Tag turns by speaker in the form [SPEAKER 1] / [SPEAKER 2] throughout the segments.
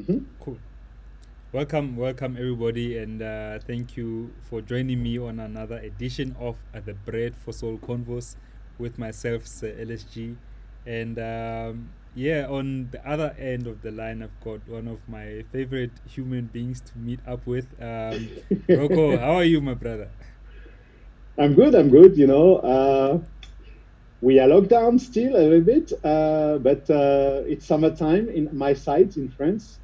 [SPEAKER 1] Mm-hmm.
[SPEAKER 2] Cool. Welcome, welcome everybody, and uh, thank you for joining me on another edition of uh, the Bread for Soul Convos with myself, Sir LSG. And um, yeah, on the other end of the line, I've got one of my favorite human beings to meet up with. Um, Rocco, how are you, my brother?
[SPEAKER 1] I'm good. I'm good. You know, uh, we are locked down still a little bit, uh, but uh, it's summertime in my side in France,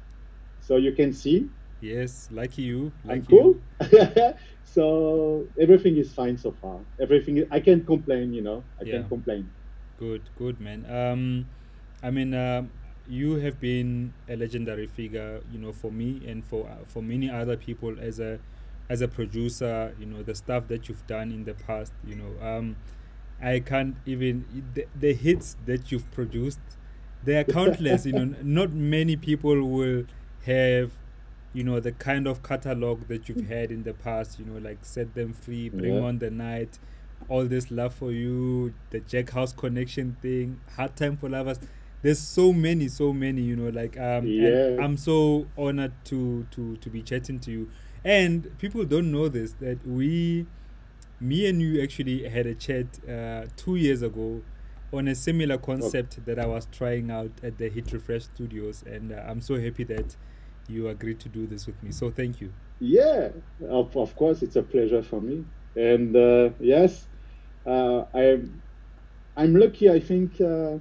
[SPEAKER 1] so you can see.
[SPEAKER 2] Yes, lucky you.
[SPEAKER 1] I'm cool.
[SPEAKER 2] you.
[SPEAKER 1] so everything is fine so far. Everything I can't complain. You know, I
[SPEAKER 2] Yeah.
[SPEAKER 1] can't complain.
[SPEAKER 2] Good, good, man. Um, I mean, um you have been a legendary figure, you know, for me and for uh, for many other people as a as a producer. You know, the stuff that you've done in the past. You know, um, I can't even the, the hits that you've produced. They are countless. you know, not many people will have. You know the kind of catalog that you've had in the past. You know, like set them free, bring
[SPEAKER 1] Yeah.
[SPEAKER 2] on the night, all this love for you, the Jack House connection thing, hard time for lovers. There's so many, so many, you know, like um and
[SPEAKER 1] Yeah.
[SPEAKER 2] I'm so honored to to to be chatting to you. And people don't know this that we me and you actually had a chat uh, two years ago on a similar concept that I was trying out at the Hit Refresh Studios, and uh, I'm so happy that you agreed to do this with me. So thank you.
[SPEAKER 1] Yeah, of, of course, it's a pleasure for me. And uh, yes, uh, I'm I'm lucky. I think uh,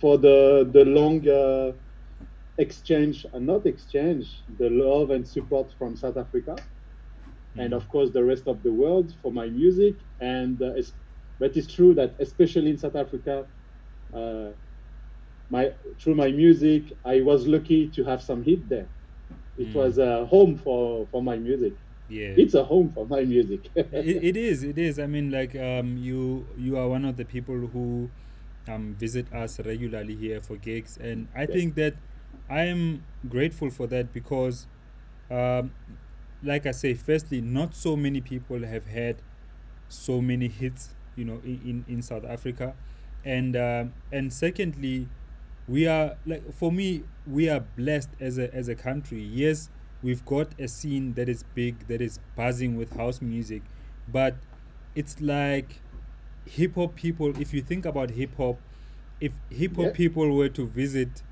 [SPEAKER 1] for the the long uh, exchange, uh, not exchange, the love and support from South Africa, and
[SPEAKER 2] Mm.
[SPEAKER 1] of course the rest of the world for my music. And uh, but it's true that especially in South Africa. Uh, my through my music, I was lucky to have some hit there. It
[SPEAKER 2] Mm.
[SPEAKER 1] was a home for for my music.
[SPEAKER 2] Yeah.
[SPEAKER 1] It's a home for my music.
[SPEAKER 2] it, it is it is i mean like um you you are one of the people who um visit us regularly here for gigs and i
[SPEAKER 1] Yes.
[SPEAKER 2] think that i am grateful for that because um like i say firstly not so many people have had so many hits you know in in, in south africa and um and secondly we are like for me we are blessed as a as a country. Yes we've got a scene that is big that is buzzing with house music but it's like hip hop people if you think about hip hop if hip hop
[SPEAKER 1] Yeah.
[SPEAKER 2] people were to visit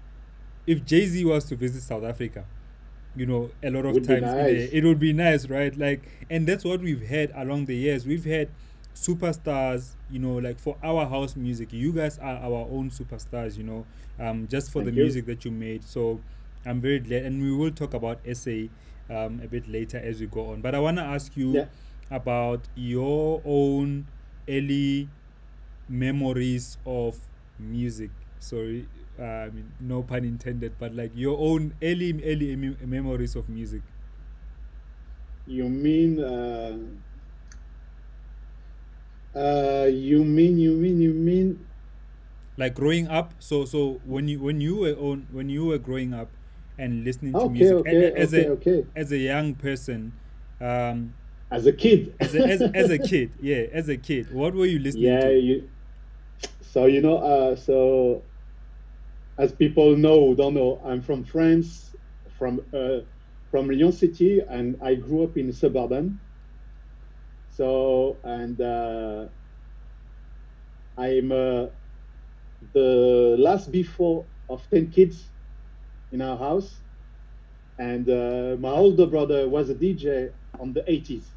[SPEAKER 2] if Jay-Z was to visit South Africa you know a lot of
[SPEAKER 1] Would
[SPEAKER 2] times the- it would be nice right? Like and that's what we've had along the years. We've had superstars you know like for our house music you guys are our own superstars you know um just for
[SPEAKER 1] Thank
[SPEAKER 2] the
[SPEAKER 1] you.
[SPEAKER 2] music that you made so i'm very glad and we will talk about sa um a bit later as we go on but i want to ask you
[SPEAKER 1] Yeah.
[SPEAKER 2] about your own early memories of music sorry uh, i mean no pun intended but like your own early early memories of music
[SPEAKER 1] you mean uh, uh, you mean you mean you mean?
[SPEAKER 2] Like growing up so so when you when you were on when you were growing up and listening to
[SPEAKER 1] okay
[SPEAKER 2] music
[SPEAKER 1] okay
[SPEAKER 2] as
[SPEAKER 1] okay
[SPEAKER 2] a
[SPEAKER 1] okay
[SPEAKER 2] as a young person um
[SPEAKER 1] as a kid.
[SPEAKER 2] as a, as, as a kid yeah as a kid what were you listening
[SPEAKER 1] yeah
[SPEAKER 2] to?
[SPEAKER 1] you so you know uh, so as people know don't know i'm from france from uh, from lyon city and i grew up in suburban so and uh, i'm uh, the last before of 10 kids in our house. And uh, my older brother was a dj on the 80s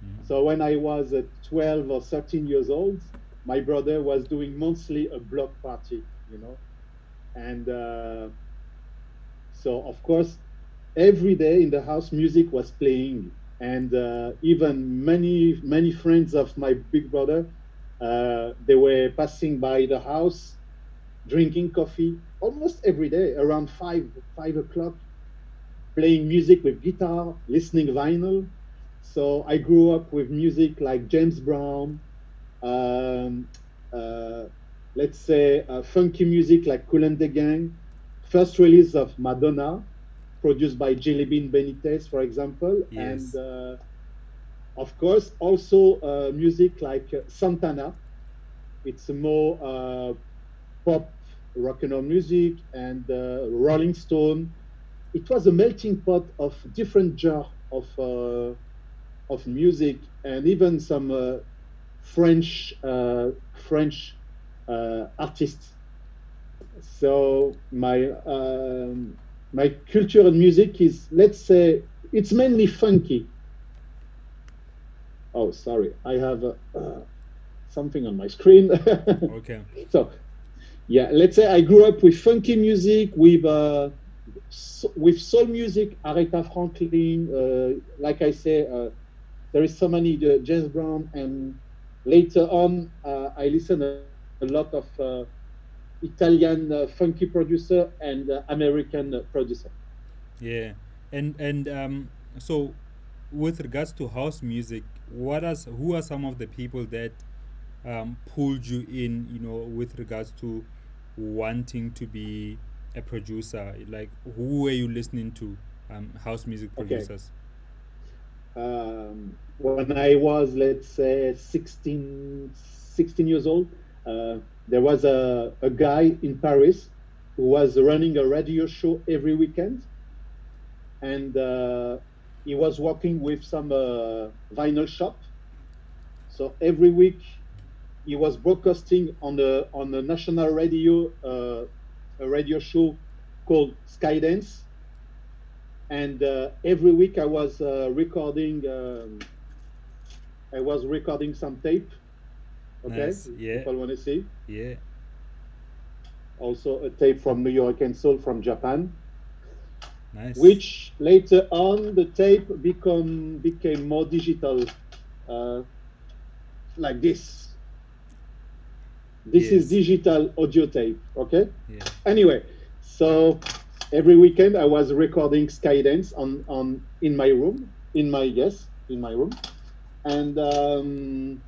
[SPEAKER 2] Mhm.
[SPEAKER 1] so when I was uh, 12 or 13 years old, my brother was doing monthly a block party, you know, and uh, so of course, every day in the house music was playing, and uh, even many many friends of my big brother, uh, they were passing by the house, drinking coffee almost every day around five five o'clock, playing music with guitar, listening vinyl. So I grew up with music like James Brown, um, uh, let's say uh, funky music like Kool and the Gang, first release of Madonna, produced by Jelly Bean Benitez, for example,
[SPEAKER 2] Yes.
[SPEAKER 1] and uh, of course also uh, music like uh, Santana. It's more uh, pop rock and roll music and uh, Rolling Stone, it was a melting pot of different genres of uh, of music and even some uh, French uh, French uh, artists. So my um, my culture and music is let's say it's mainly funky. Oh, sorry, I have uh, something on my screen.
[SPEAKER 2] okay.
[SPEAKER 1] So yeah, let's say I grew up with funky music, with uh, so, with soul music, Aretha Franklin. Uh, like I say, uh, there is so many uh, James Brown, and later on, uh, I listen a, a lot of uh, Italian uh, funky producer and uh, American uh, producer.
[SPEAKER 2] Yeah, and and um, so with regards to house music, what are who are some of the people that um, pulled you in? You know, with regards to wanting to be a producer, like who were you listening to? Um, house music
[SPEAKER 1] Okay.
[SPEAKER 2] producers.
[SPEAKER 1] um, when I was, let's say, 16, 16 years old, uh, there was a, a guy in Paris who was running a radio show every weekend. And uh, he was working with some uh, vinyl shop. So every week he was broadcasting on the on the national radio uh, a radio show called Skydance and uh, every week I was uh, recording. Um, I was recording some tape. Okay,
[SPEAKER 2] Nice, yeah.
[SPEAKER 1] people want to see.
[SPEAKER 2] Yeah.
[SPEAKER 1] Also a tape from New York and Soul from Japan,
[SPEAKER 2] Nice.
[SPEAKER 1] which later on the tape become became more digital, uh, like this. This is digital audio tape. Okay.
[SPEAKER 2] Yeah.
[SPEAKER 1] anyway, so every weekend I was recording Skydance on, on in my room, in my yes, in my room, and um,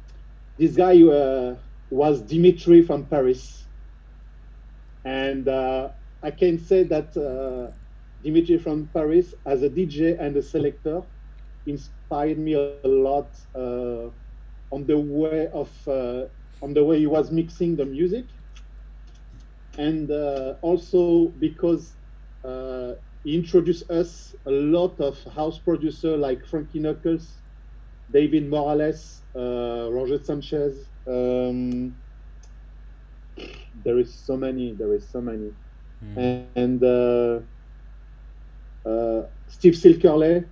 [SPEAKER 1] this guy uh, was Dimitri from Paris, and uh, I can say that uh, Dimitri from Paris as a DJ and a selector inspired me a lot uh, on the way of uh, on the way he was mixing the music. And uh, also because he introduced us a lot of house producer like Frankie Knuckles, David Morales, uh, Roger Sanchez. Um, there is so many. There is so many,
[SPEAKER 2] Mm.
[SPEAKER 1] and uh, uh, Steve Silk Hurley.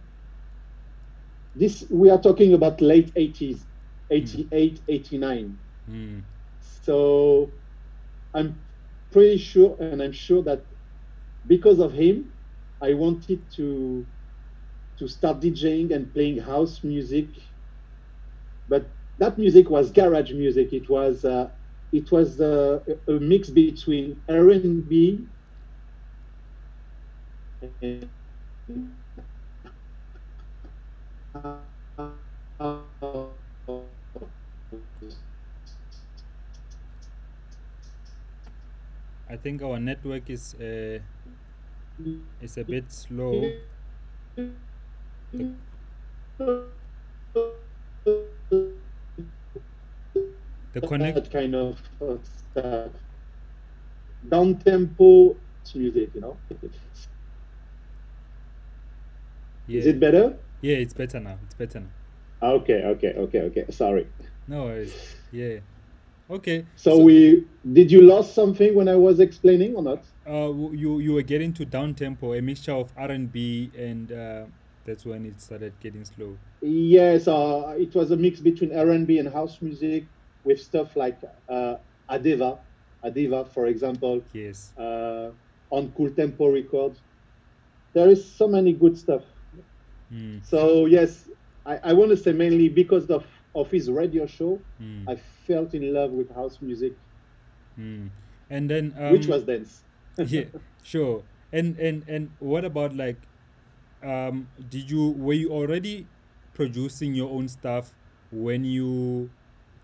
[SPEAKER 1] This we are talking about late 80s, 88, 89.
[SPEAKER 2] Mm.
[SPEAKER 1] So I'm pretty sure, and I'm sure that because of him, I wanted to to start DJing and playing house music. But that music was garage music. It was uh, it was uh, a, mix between R&B and
[SPEAKER 2] I think our network is uh, is a bit slow. The connect.
[SPEAKER 1] kind of stuff. Down tempo music, you know.
[SPEAKER 2] Yeah.
[SPEAKER 1] Is it better?
[SPEAKER 2] Yeah, it's better now. It's better now.
[SPEAKER 1] Okay, okay, okay, okay. Sorry.
[SPEAKER 2] No worries. Yeah. Okay.
[SPEAKER 1] So, we did you lost something when I was explaining or not?
[SPEAKER 2] uh, you you were getting to down tempo, a mixture of R and B, and uh, that's when it started getting slow.
[SPEAKER 1] Yes, uh, it was a mix between R&B and house music with stuff like uh, Adeva, Adeva, for example,
[SPEAKER 2] Yes.
[SPEAKER 1] uh, on Cooltempo Records. There is so many good stuff.
[SPEAKER 2] Mm.
[SPEAKER 1] So yes, I, I want to say mainly because of, of his radio show,
[SPEAKER 2] Mm.
[SPEAKER 1] I felt in love with house music,
[SPEAKER 2] Mm. And then um,
[SPEAKER 1] which was dance.
[SPEAKER 2] yeah, sure. And and and what about like, um, did you were you already producing your own stuff when you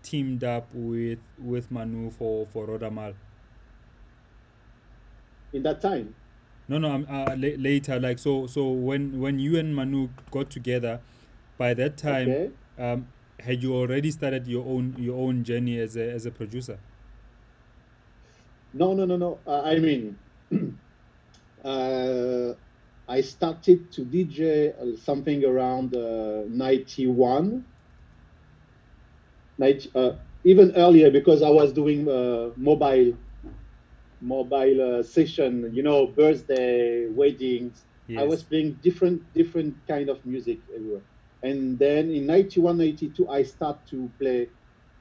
[SPEAKER 2] teamed up with with Manu for for Rodamaal?
[SPEAKER 1] In that time,
[SPEAKER 2] No, no. I'm uh, la- later. Like so, so when when you and Manu got together, by that time,
[SPEAKER 1] okay.
[SPEAKER 2] um, had you already started your own your own journey as a as a producer?
[SPEAKER 1] No, no, no, no. Uh, I mean, uh, I started to DJ uh, something around uh, 91, 90, uh, even earlier because I was doing uh, mobile mobile uh, session, you know, birthday, weddings. Yes. I was playing different different kind of music everywhere. And then in 91, 92, I start to play,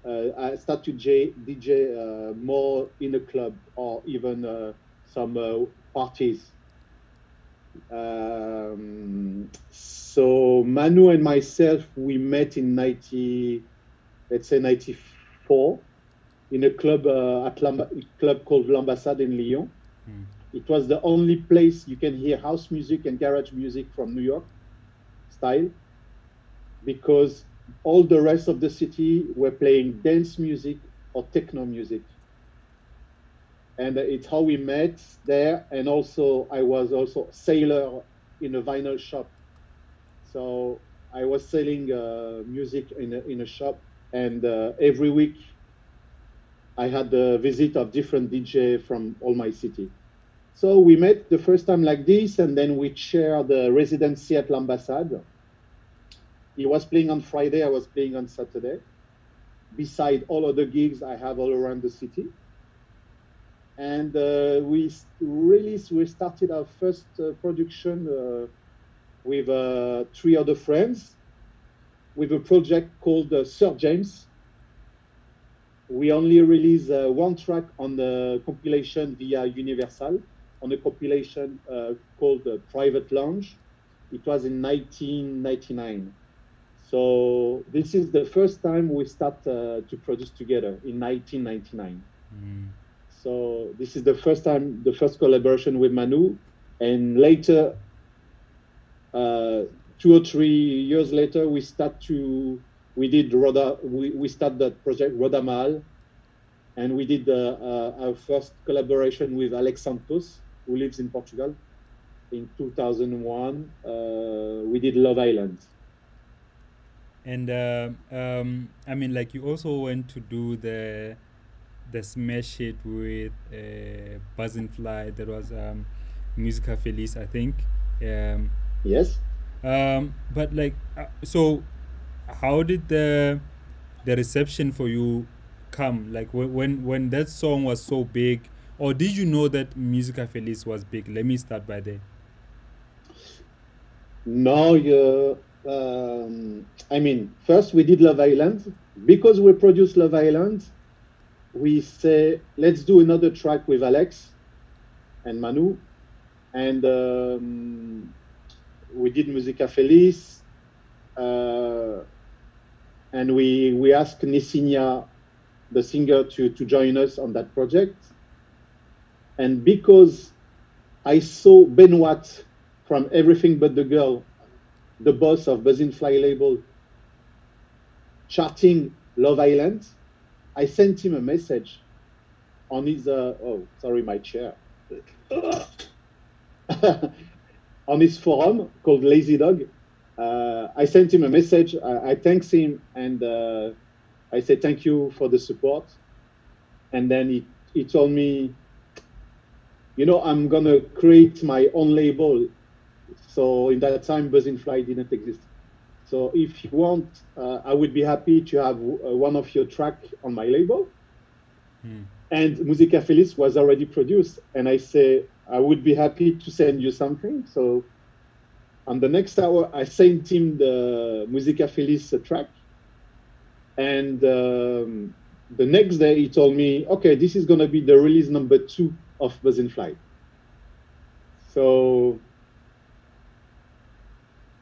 [SPEAKER 1] uh, I start to J, DJ uh, more in a club or even uh, some uh, parties. Um, so Manu and myself, we met in 90, let's say 94 in a club uh, at Lamba, club called L'Ambassade in Lyon. Mm. It was the only place you can hear house music and garage music from New York style, because all the rest of the city were playing dance music or techno music. And it's how we met there. And also, I was also sailor in a vinyl shop. So I was selling uh, music in a, in a shop, and uh, every week I had the visit of different DJ from all my city. So we met the first time like this, and then we shared the residency at l'ambassade. He was playing on Friday, I was playing on Saturday. Beside all other gigs I have all around the city. And uh, we released, we started our first uh, production uh, with uh, three other friends with a project called uh, Sir James we only released uh, one track on the compilation via Universal on a compilation called Private Lounge. It was in 1999. So this is the first time we start to produce together in 1999. Mm. So this is the first time, the first collaboration with Manu, and later, uh, two or three years later, we start to we did Roda, we, we started that project Rodamaal, and we did uh, uh, our first collaboration with Alex Santos, who lives in Portugal. In 2001, uh, we did Love Island.
[SPEAKER 2] And uh, um, I mean, like you also went to do the the smash hit with uh, Buzzin Fly. That was um, Musica Feliz, I think. Um,
[SPEAKER 1] yes.
[SPEAKER 2] Um, but like, uh, so how did the the reception for you come? Like when when that song was so big, or did you know that Musica Feliz was big? Let me start by there.
[SPEAKER 1] No, you. Um, I mean, first we did Love Island because we produced Love Island. We say let's do another track with Alex and Manu, and um, we did Musica Feliz. Uh, and we we asked Nisinia, the singer, to to join us on that project. And because I saw Ben Watt from Everything But the Girl, the boss of Buzzin Fly label, charting Love Island, I sent him a message on his uh, oh sorry my chair on his forum called Lazy Dog uh, I sent him a message. I, I thanked him and uh, I said thank you for the support. And then he, he told me, you know, I'm gonna create my own label. So in that time, Buzzin Fly didn't exist. So if you want, uh, I would be happy to have uh, one of your track on my label. Hmm. And Musica Feliz was already produced, and I say I would be happy to send you something. So on the next hour, I sent him the Musica Feliz track. And um, the next day, he told me, okay, this is going to be the release number two of Buzzin Flight." So,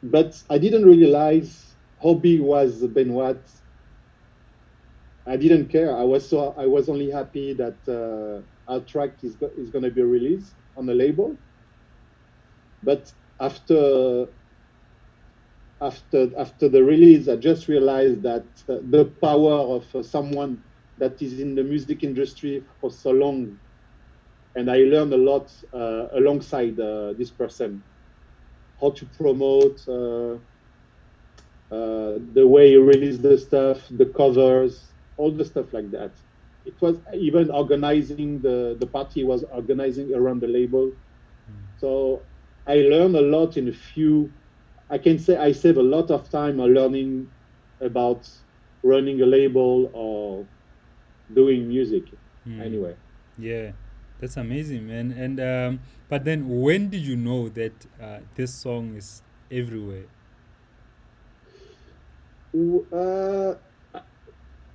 [SPEAKER 1] but I didn't realize how big was Ben Watt. I didn't care. I was so I was only happy that uh, our track is is going to be released on the label. But after after after the release, I just realized that uh, the power of uh, someone that is in the music industry for so long, and I learned a lot uh, alongside uh, this person, how to promote uh, uh, the way you released the stuff, the covers, all the stuff like that. It was even organizing the the party was organizing around the label. Mm. So I learned a lot in a few. I can say I save a lot of time on learning about running a label or doing music.
[SPEAKER 2] Mm.
[SPEAKER 1] Anyway,
[SPEAKER 2] Yeah, that's amazing, man. And um, but then when did you know that uh, this song is everywhere?
[SPEAKER 1] Uh,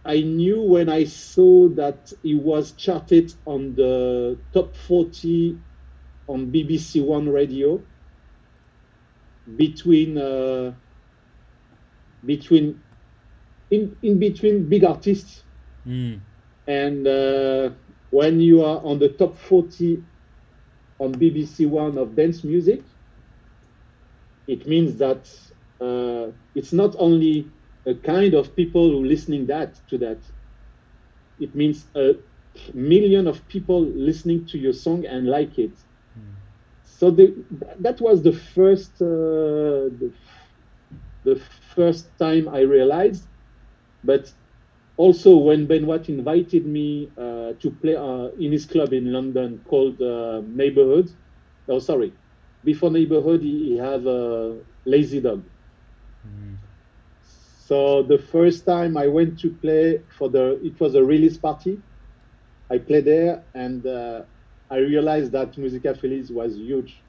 [SPEAKER 1] I knew when I saw that it was charted on the top 40 on BBC One radio between uh, between in in between big artists
[SPEAKER 2] Mm.
[SPEAKER 1] and uh, when you are on the top 40 on BBC One of dance music, it means that uh, it's not only a kind of people who listening that to that. It means a million of people listening to your song and like it.
[SPEAKER 2] Mm.
[SPEAKER 1] So the, that was the first uh, the, the first time I realized, but also when Ben Watt invited me uh, to play uh, in his club in London called uh, Neighborhood. Oh, sorry. Before Neighborhood, he, he had a Lazy Dog.
[SPEAKER 2] Mm.
[SPEAKER 1] So the first time I went to play for the, it was a release party. I played there, and uh, I realized that Musica Feliz was huge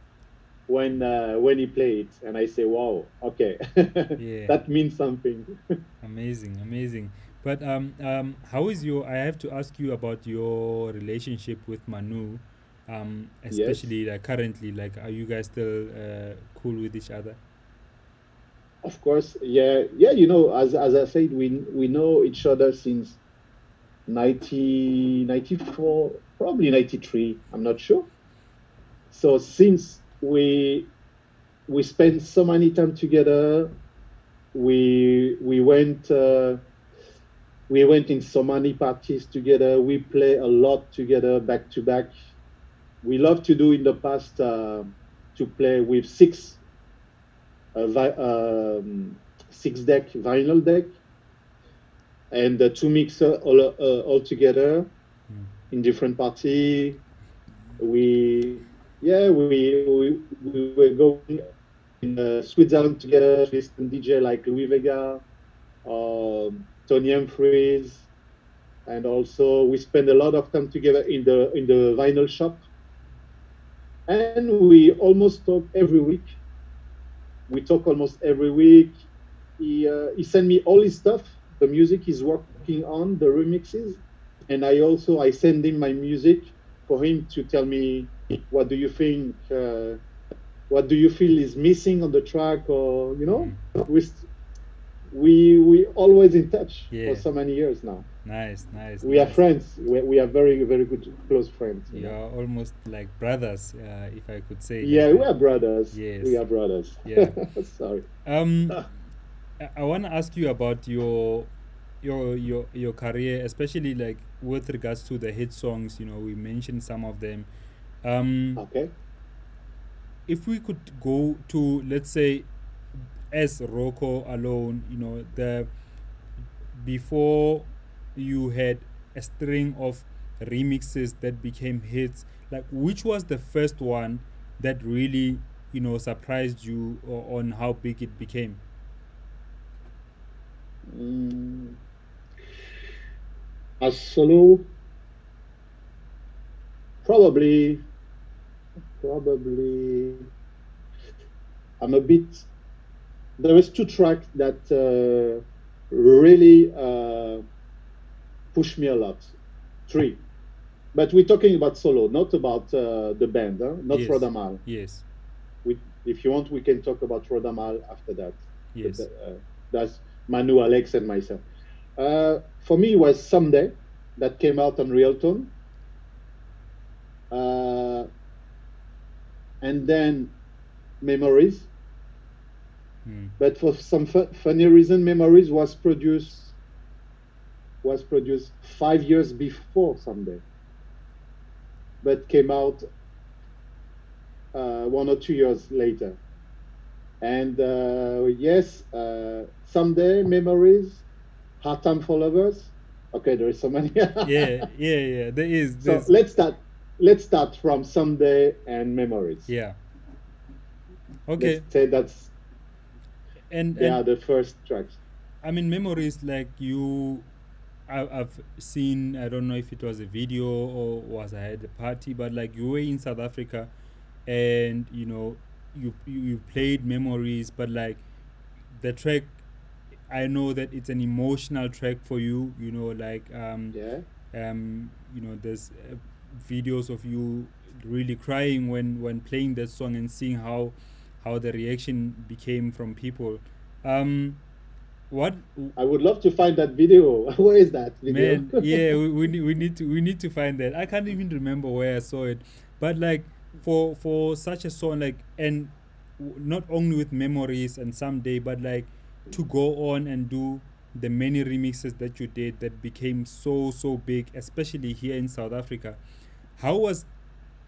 [SPEAKER 1] when uh, when he played, and I say, "Wow, okay,
[SPEAKER 2] Yeah.
[SPEAKER 1] that means something."
[SPEAKER 2] Amazing, amazing. But um, um, how is your? I have to ask you about your relationship with Manu, um, especially like currently. Like, are you guys still uh, cool with each other?
[SPEAKER 1] Of course, yeah, yeah. You know, as as I said, we we know each other since 1994, probably 93. I'm not sure. So since we we spent so many time together, we we went uh, we went in so many parties together. We play a lot together, back to back. We love to do in the past uh, to play with six a vi- um, six deck vinyl deck and the two mixer all, uh, all together
[SPEAKER 2] Mm.
[SPEAKER 1] in different party we yeah we we, we were going in uh, Switzerland together listen DJ like Louie Vega um, Tony Humphries and also we spend a lot of time together in the in the vinyl shop. And we almost talk every week. We talk almost every week. He uh, he sent me all his stuff, the music he's working on, the remixes, and I also I send him my music for him to tell me what do you think, uh, what do you feel is missing on the track, or you know, we we we always in touch
[SPEAKER 2] Yeah.
[SPEAKER 1] for so many years now.
[SPEAKER 2] Nice, nice.
[SPEAKER 1] We are friends. We, we are very very good close friends. you
[SPEAKER 2] You
[SPEAKER 1] know.
[SPEAKER 2] are almost like brothers, uh, if I could say.
[SPEAKER 1] Yeah,
[SPEAKER 2] like
[SPEAKER 1] we are brothers.
[SPEAKER 2] Yes.
[SPEAKER 1] We are brothers.
[SPEAKER 2] Yeah.
[SPEAKER 1] Sorry.
[SPEAKER 2] Um. I, I want to ask you about your your your your career, especially like with regards to the hit songs. You know, we mentioned some of them. Um,
[SPEAKER 1] Okay.
[SPEAKER 2] if we could go to let's say as Rocco alone, you know, the before you had a string of remixes that became hits, like which was the first one that really, you know, surprised you on how big it became?
[SPEAKER 1] Mm. As solo, probably, probably, I'm a bit. There is two tracks that uh, really uh, push me a lot. Three, but we're talking about solo, not about uh, the band, huh? not
[SPEAKER 2] Yes.
[SPEAKER 1] Rodamaal.
[SPEAKER 2] Yes,
[SPEAKER 1] We, if you want, we can talk about Rodamaal after that.
[SPEAKER 2] yes.
[SPEAKER 1] But, uh, that's Manu, Alex, and myself. Uh, for me, it was Someday that came out on Realtone. Uh, and then Memories.
[SPEAKER 2] Mm.
[SPEAKER 1] But for some fu- funny reason, Memories was produced was produced five years before Someday, but came out uh, one or two years later. And uh, yes, uh, Someday, Memories, Hard Time for Lovers. Okay, there is so many.
[SPEAKER 2] yeah, yeah, yeah. There is.
[SPEAKER 1] So let's start. Let's start from Someday and Memories.
[SPEAKER 2] yeah. Okay.
[SPEAKER 1] Let's say that's
[SPEAKER 2] And,
[SPEAKER 1] yeah
[SPEAKER 2] and
[SPEAKER 1] the first tracks.
[SPEAKER 2] I mean, memories like you. I, I've seen. I don't know if it was a video or was I at a party, but like you were in South Africa, and you know, you you, played memories, but like the track. I know that it's an emotional track for you. You know, like um,
[SPEAKER 1] Yeah.
[SPEAKER 2] um, you know, there's uh, videos of you really crying when when playing that song and seeing how how the reaction became from people. Um, what
[SPEAKER 1] I would love to find that video. Where is that video?
[SPEAKER 2] man? Yeah, we, we need we need to we need to find that. I can't even remember where I saw it, but like for for such a song like and not only with memories and someday, but like to go on and do the many remixes that you did that became so so big, especially here in South Africa. How was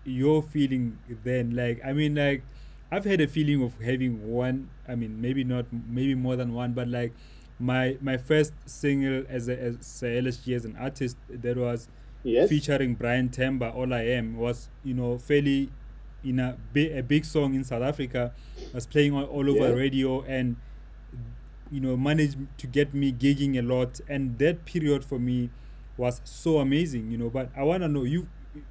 [SPEAKER 2] your feeling then? Like, I mean, like, I've had a feeling of having one. I mean, maybe not, maybe more than one, but like, my my first single as a as a LSG as an artist that was
[SPEAKER 1] yes.
[SPEAKER 2] featuring Brian Temba, All I Am, was you know fairly in a big a big song in South Africa, was playing all, all over
[SPEAKER 1] Yeah.
[SPEAKER 2] radio and you know managed to get me gigging a lot, and that period for me was so amazing, you know. But I wanna know you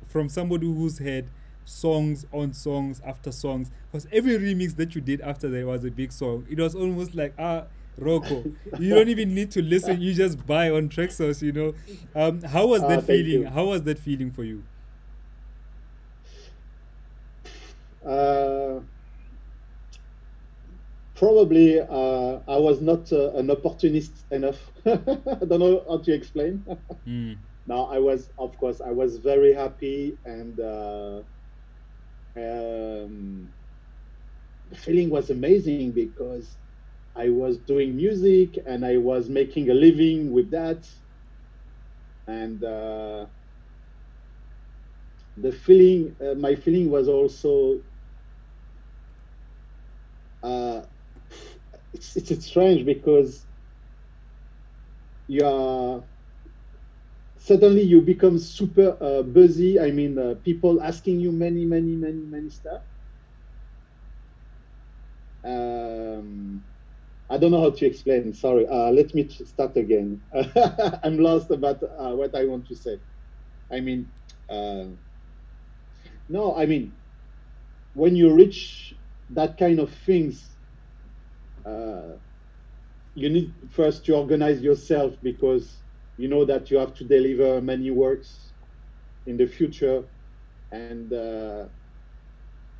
[SPEAKER 2] from somebody who's had songs on songs after songs, because every remix that you did after that was a big song. It was almost like ah. Rocco, you don't even need to listen. You just buy on Traxsource, you know. Um, how was
[SPEAKER 1] Ah,
[SPEAKER 2] that
[SPEAKER 1] thank
[SPEAKER 2] feeling?
[SPEAKER 1] you.
[SPEAKER 2] How was that feeling for you?
[SPEAKER 1] Uh, probably uh, I was not uh, an opportunist enough. I don't know how to explain.
[SPEAKER 2] Mm,
[SPEAKER 1] now I was, of course, I was very happy, and uh, um, the feeling was amazing because I was doing music and I was making a living with that, and uh, the feeling, uh, my feeling was also. Uh, it's, it's strange because you are suddenly you become super uh, busy. I mean, uh, people asking you many, many, many, many stuff. Um, I don't know how to explain. Sorry. Uh, let me start again. I'm lost about uh, what I want to say. I mean, uh, no, I mean, when you reach that kind of things, uh, you need first to organize yourself because you know that you have to deliver many works in the future and uh,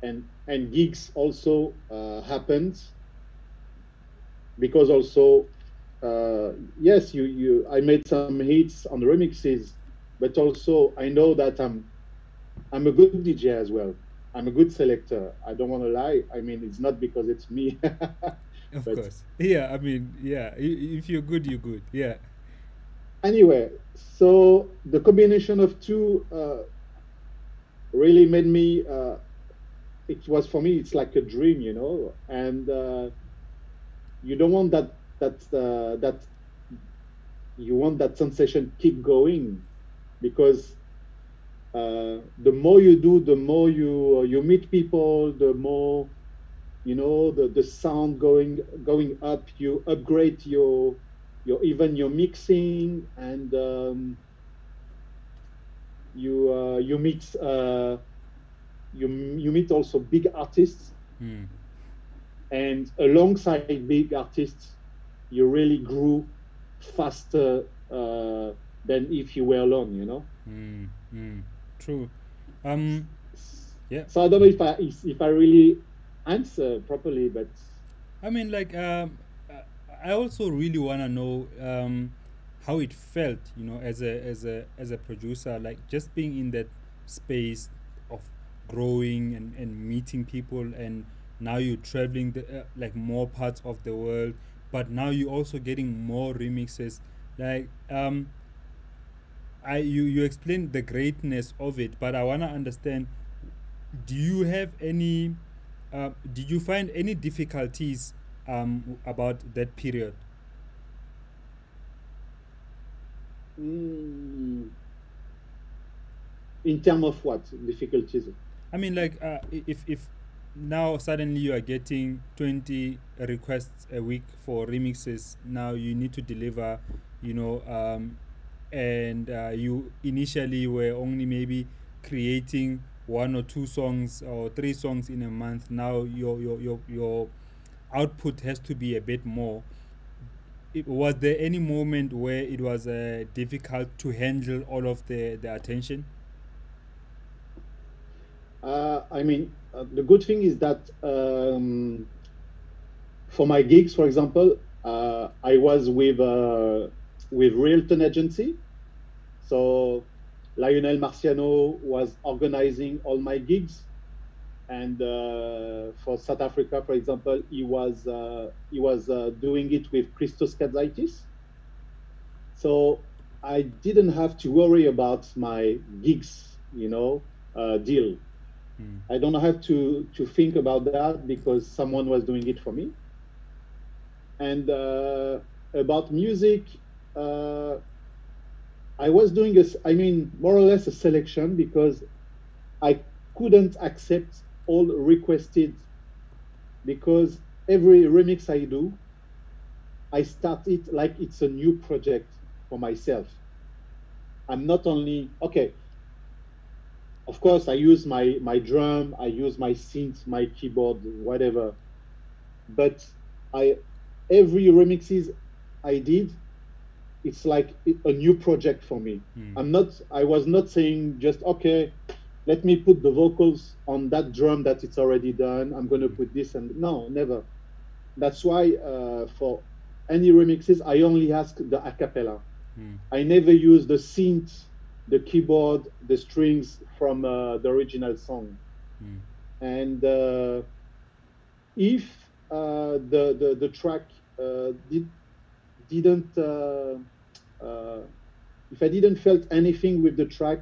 [SPEAKER 1] and and gigs also uh, happened because also uh, yes you you I made some hits on the remixes but also I know that I'm I'm a good DJ as well I'm a good selector I don't want to lie I mean it's not because it's me
[SPEAKER 2] of
[SPEAKER 1] But-
[SPEAKER 2] course. Yeah, I mean, yeah. If you're good, you're good. Yeah.
[SPEAKER 1] Anyway, so the combination of two uh, really made me. Uh, it was for me. It's like a dream, you know, and uh, you don't want that that uh, that you want that sensation keep going because uh, the more you do, the more you you meet people, the more you know the, the sound going going up. You upgrade your your even your mixing and um, you uh, you meet uh, you you meet also big artists
[SPEAKER 2] Mm.
[SPEAKER 1] and alongside big artists you really grew faster uh, than if you were alone you know
[SPEAKER 2] Mm. Mm. True. Um. Yeah.
[SPEAKER 1] so i don't know if i if, if i really answer properly but
[SPEAKER 2] I mean, like, um, uh, I also really wanna know um, how it felt, you know, as a as a as a producer, like just being in that space of growing and, and meeting people, and now you're traveling the, uh, like more parts of the world, but now you're also getting more remixes. Like, um, I you you explained the greatness of it, but I wanna understand. Do you have any? Uh, did you find any difficulties um, about that period?
[SPEAKER 1] mm, in terms of what? Difficulties?
[SPEAKER 2] I mean, like, uh, if if now suddenly you are getting 20 requests a week for remixes now you need to deliver you know um, and uh, you initially were only maybe creating one or two songs or three songs in a month. Now your your your, your output has to be a bit more. It, was there any moment where it was uh, difficult to handle all of the, the attention?
[SPEAKER 1] Uh, I mean, uh, the good thing is that um, for my gigs, for example, uh, I was with uh, with Realtone Agency. So Lionel Marciano was organizing all my gigs, and uh, for South Africa, for example, he was uh, he was doing it with Christos Katzaitis. So I didn't have to worry about my gigs, you know, deal I don't have to to think about that because someone was doing it for me. And uh, about music, uh, I was doing a, I mean, more or less a selection because I couldn't accept all requested because every remix I do, I start it like it's a new project for myself. I'm not only okay of course, I use my my drum, I use my synth, my keyboard, whatever. But I every remixes I did, it's like a new project for me. Mm. I'm not. I was not saying just okay. Let me put the vocals on that drum that it's already done. I'm going to put this and no, never. That's why uh, for any remixes, I only ask the acapella. Mm. I never use the synth the keyboard, the strings from uh, the original song. Mm. And uh, if uh, the, the, the track uh, did, didn't, uh, uh, if I didn't felt anything with the track,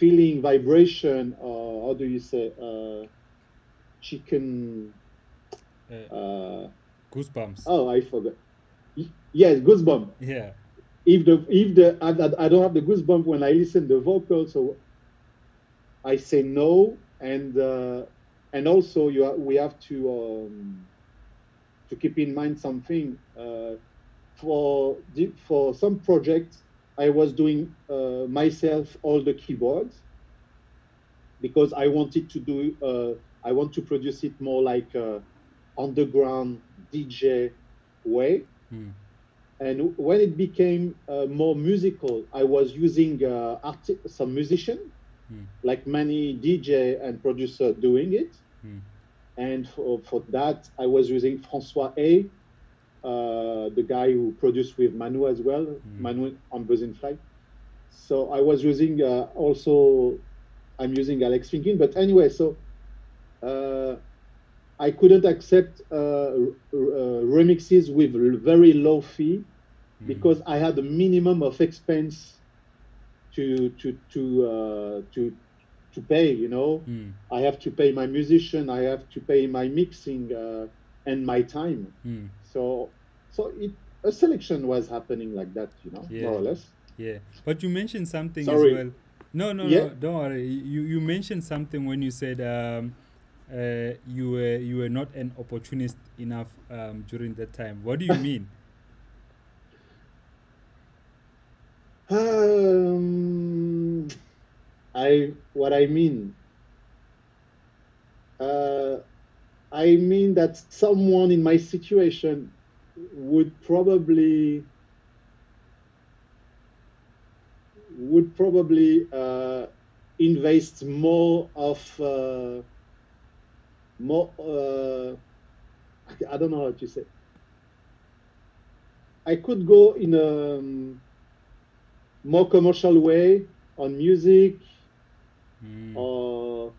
[SPEAKER 1] feeling vibration, or how do you say, chicken.
[SPEAKER 2] goosebumps.
[SPEAKER 1] Oh, I forgot. Yes, goosebump.
[SPEAKER 2] Yeah
[SPEAKER 1] if the if the I, I don't have the goosebump when I listen the vocals, so I say no, and uh, and also you are, we have to um, to keep in mind something uh, for for some projects I was doing uh, myself all the keyboards because I wanted to do uh, I want to produce it more like underground DJ way. Hmm. And when it became uh, more musical, I was using uh, some musician, mm. like many DJ and producer doing it. Mm. And for, for that, I was using Francois A, uh, the guy who produced with Manu as well, mm. Manu on Buzzin Fly. So I was using uh, also, I'm using Alex Finkin. But anyway, so uh, I couldn't accept uh, uh, remixes with very low fee mm. because I had a minimum of expense to to to uh, to to pay. You know, mm. I have to pay my musician, I have to pay my mixing uh, and my time. So so it a selection was happening like that. You know, yeah. more or less.
[SPEAKER 2] Yeah, but you mentioned something Sorry. as well. No, no, yeah. no, don't worry. You you mentioned something when you said. Um, uh, you were you were not an opportunist enough um, during that time. What do you mean?
[SPEAKER 1] Um, I what I mean. Uh, I mean that someone in my situation would probably would probably uh, invest more of uh, more. Uh, I don't know how to say. I could go in a um, more commercial way on music mm. or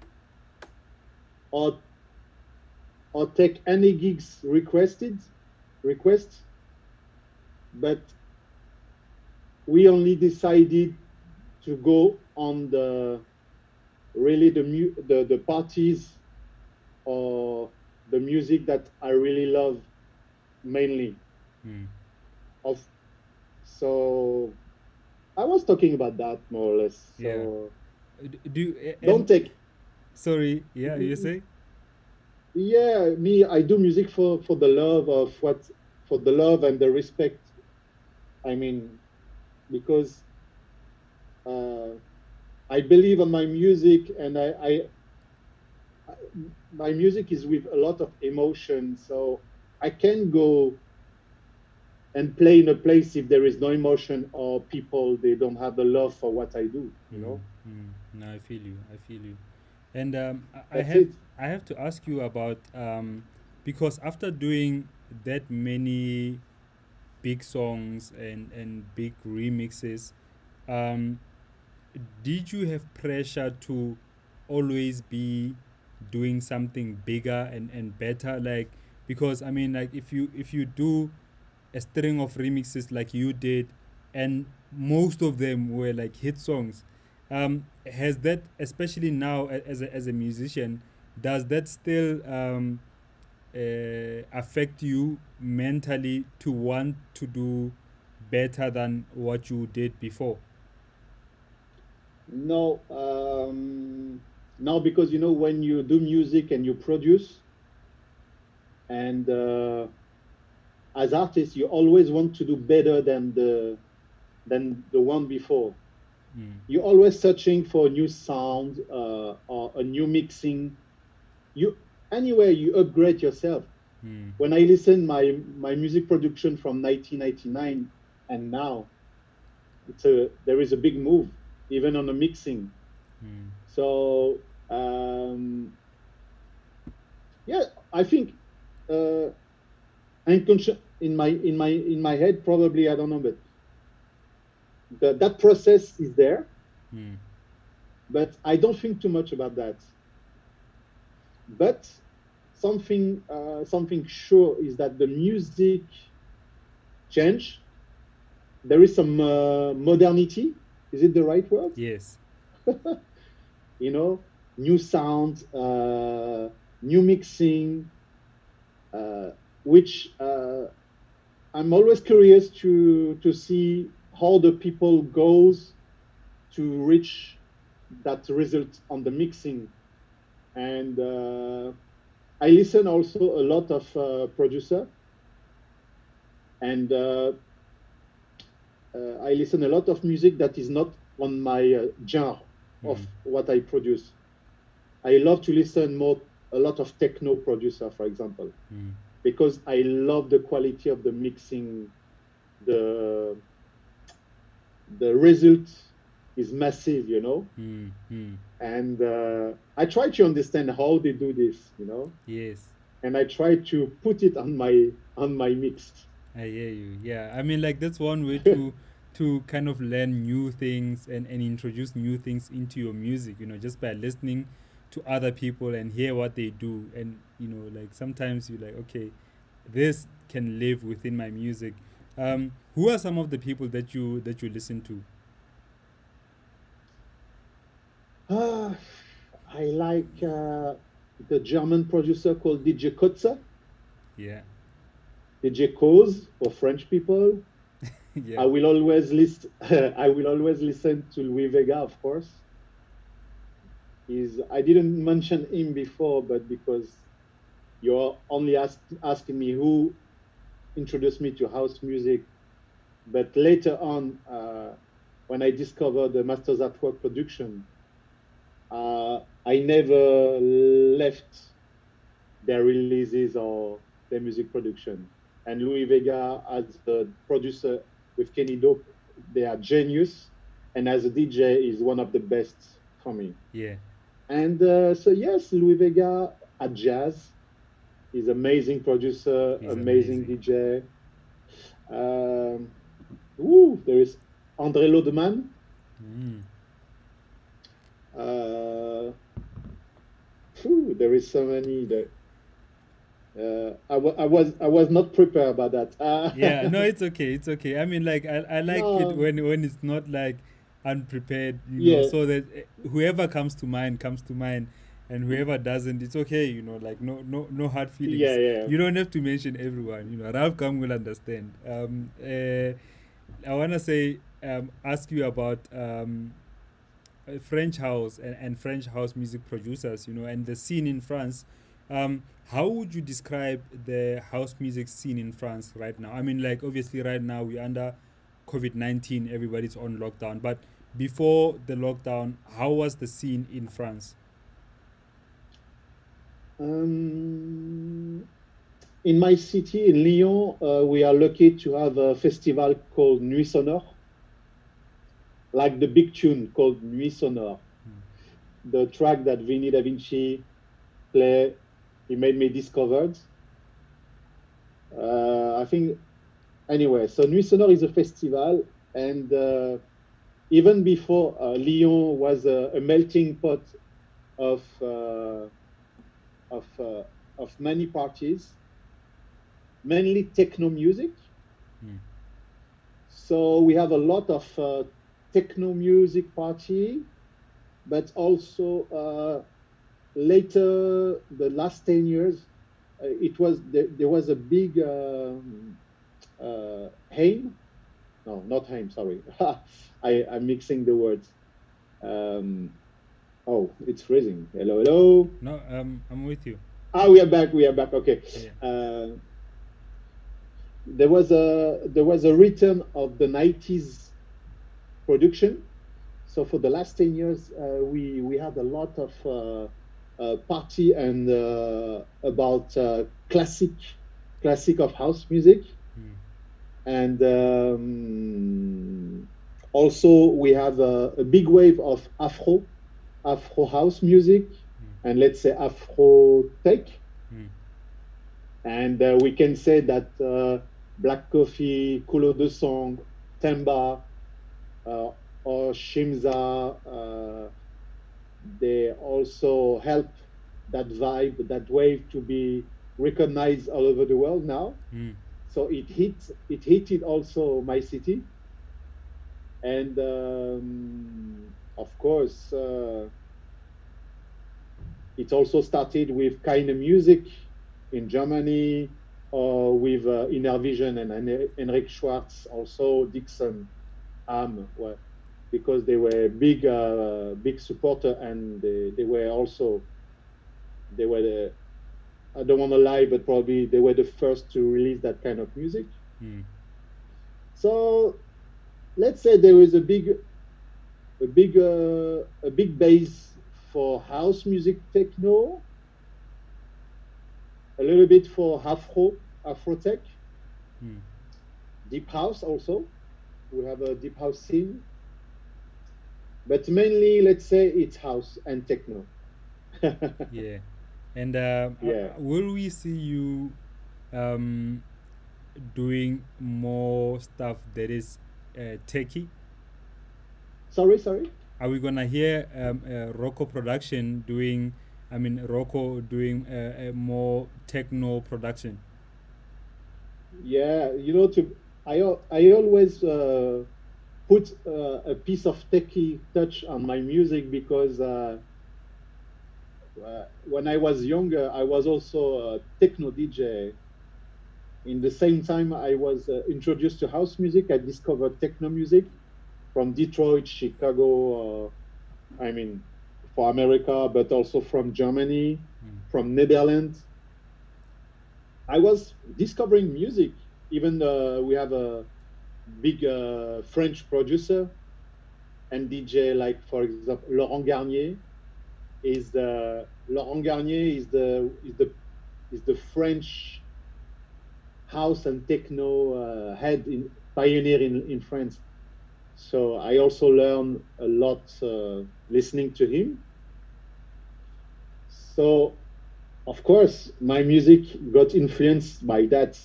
[SPEAKER 1] or or take any gigs requested request but we only decided to go on the really the mu- the, the parties or the music that I really love mainly mm. of so I was talking about that more or less. So
[SPEAKER 2] yeah. Do
[SPEAKER 1] don't take.
[SPEAKER 2] Sorry. Yeah, you say.
[SPEAKER 1] Yeah, me, I do music for for the love of what, for the love and the respect. I mean, because uh, I believe on my music, and I, I, I, my music is with a lot of emotion, so I can go and play in a place if there is no emotion or people they don't have the love for what I do. You know.
[SPEAKER 2] Mm, no, I feel you. I feel you. And um, I, I have
[SPEAKER 1] it.
[SPEAKER 2] I have to ask you about um, because after doing that many big songs and and big remixes, um, did you have pressure to always be doing something bigger and and better? Like because I mean, like if you if you do a string of remixes like you did, and most of them were like hit songs. Um, has that, especially now as a, as a musician, does that still um, uh, affect you mentally to want to do better than what you did before?
[SPEAKER 1] No, um, no, because you know when you do music and you produce, and uh, as artists, you always want to do better than the than the one before.
[SPEAKER 2] Mm.
[SPEAKER 1] You're always searching for a new sound uh, or a new mixing. You anyway, you upgrade yourself.
[SPEAKER 2] Mm.
[SPEAKER 1] When I listen my my music production from 1999 and now, it's a there is a big move even on the mixing.
[SPEAKER 2] Mm.
[SPEAKER 1] So um, yeah, I think uh, unconscious in my in my in my head probably I don't know, but the, that process is there,
[SPEAKER 2] Mm.
[SPEAKER 1] but I don't think too much about that. But something uh, something sure is that the music change. There is some uh, modernity. Is it the right word?
[SPEAKER 2] Yes.
[SPEAKER 1] you know, new sound, uh, new mixing, uh, which uh, I'm always curious to to see how the people goes to reach that result on the mixing, and uh, I listen also a lot of uh, producer, and uh, uh, I listen a lot of music that is not on my uh, genre of
[SPEAKER 2] Mm.
[SPEAKER 1] what I produce. I love to listen more a lot of techno producer, for example,
[SPEAKER 2] Mm.
[SPEAKER 1] because I love the quality of the mixing. The the result is massive, you know,
[SPEAKER 2] Mm. Mm.
[SPEAKER 1] and uh, I try to understand how they do this, you know,
[SPEAKER 2] Yes.
[SPEAKER 1] and I try to put it on my on my mix.
[SPEAKER 2] I hear you. Yeah, I mean, like that's one way to to kind of learn new things and and introduce new things into your music. You know, just by listening to other people and hear what they do, and you know, like sometimes you're like, okay, this can live within my music. Um, who are some of the people that you that you listen to?
[SPEAKER 1] Ah, I like uh, the German producer called DJ Koze,
[SPEAKER 2] Yeah,
[SPEAKER 1] DJ Koz for French people. I will always list. I will always listen to Louie Vega, of course. He's. I didn't mention him before, but because you're only ask, asking me who introduced me to house music, but later on, uh, when I discovered the Masters at Work production, uh, I never left their releases or their music production. And Louie Vega as the producer with Kenny Dope, they are genius, and as a DJ is one of the best for me.
[SPEAKER 2] yeah.
[SPEAKER 1] And uh, so yes, Louie Vega Adjazz, he's amazing producer,
[SPEAKER 2] He's
[SPEAKER 1] amazing,
[SPEAKER 2] amazing.
[SPEAKER 1] DJ. Um, ooh, there is Andre Lodemann.
[SPEAKER 2] Mm.
[SPEAKER 1] Uh, phew, there is so many that. Uh, I, wa- I was I was not prepared about that. Uh,
[SPEAKER 2] yeah no it's okay it's okay i mean like i, I like
[SPEAKER 1] No.
[SPEAKER 2] it when when it's not like unprepared you know
[SPEAKER 1] Yeah.
[SPEAKER 2] so that eh, whoever comes to mind comes to mind and whoever doesn't it's okay you know like no no no hard feelings
[SPEAKER 1] Yeah, yeah.
[SPEAKER 2] you don't have to mention everyone you know Ralf Gum will understand um uh, i want to say um ask you about um uh, French house and, and French house music producers, you know, and the scene in France Um, how would you describe the house music scene in France right now? I mean, like obviously right now we're under COVID nineteen, everybody's on lockdown. But before the lockdown, how was the scene in France?
[SPEAKER 1] Um, in my city, in Lyon, uh, we are lucky to have a festival called Nuit Sonore, like the big tune called Nuit Sonore. Mm. The track that Vinny Da Vinci play, he made me discovered. Uh, I think, anyway, so Nuit Sonore is a festival, and uh, even before uh, Lyon was a, a, melting pot of uh, of uh, of many parties mainly techno music. Mm. So we have a lot of uh, techno music party, but also uh, later the last 10 years, uh, it was there, there, was a big um, uh, Haim. No, not Haim, sorry. I, I'm mixing the words. Um, oh, it's freezing. Hello, hello.
[SPEAKER 2] No, um, I'm with you.
[SPEAKER 1] Ah, we are back. We are back. Okay. Yeah. Uh, there was a there was a return of the 90s production so for the last 10 years uh, we we had a lot of uh, uh, party and uh, about uh, classic classic of house music mm. and um, also we have a, a, big wave of afro afro house music mm. and let's say afro tech mm. and uh, we can say that Black Coffee, Culoe De Song, Themba, uh, or Shimza, uh, they also help that vibe, that wave to be recognized all over the world now. Mm. So it hit, it hit it also my city. And um, of course, uh, it also started with kind of music in Germany, uh, with uh, Innervision and Henrik Schwarz, also Dixon Am, well, because they were big, uh, big supporter and they, they were also, they were the, I don't want to lie, but probably they were the first to release that kind of music. Mm. So let's say there is a big, a big, uh, a big base for house music techno, a little bit for Afro, Afrotech, hmm. deep house also. We have a deep house scene, but mainly, let's say it's house and techno.
[SPEAKER 2] yeah, and uh, yeah, will we see you um, doing more stuff that is uh, techie?
[SPEAKER 1] Sorry, sorry.
[SPEAKER 2] Are we gonna hear um, uh, Rocco Production doing? I mean, Rocco doing uh, more techno production.
[SPEAKER 1] Yeah, you know, to I I always uh, put uh, a piece of techie touch on my music because uh, uh when I was younger, I was also a techno DJ. In the same time, I was uh, introduced to house music. I discovered techno music from Detroit, Chicago. Uh, I mean, for America, but also from Germany, mm. from Netherlands. I was discovering music. Even uh, we have a big uh, French producer and DJ, like for example Laurent Garnier, is the Laurent Garnier is the is the is the French house and techno uh, head in pioneer in, in France. So I also learned a lot uh, listening to him so, of course, my music got influenced by that.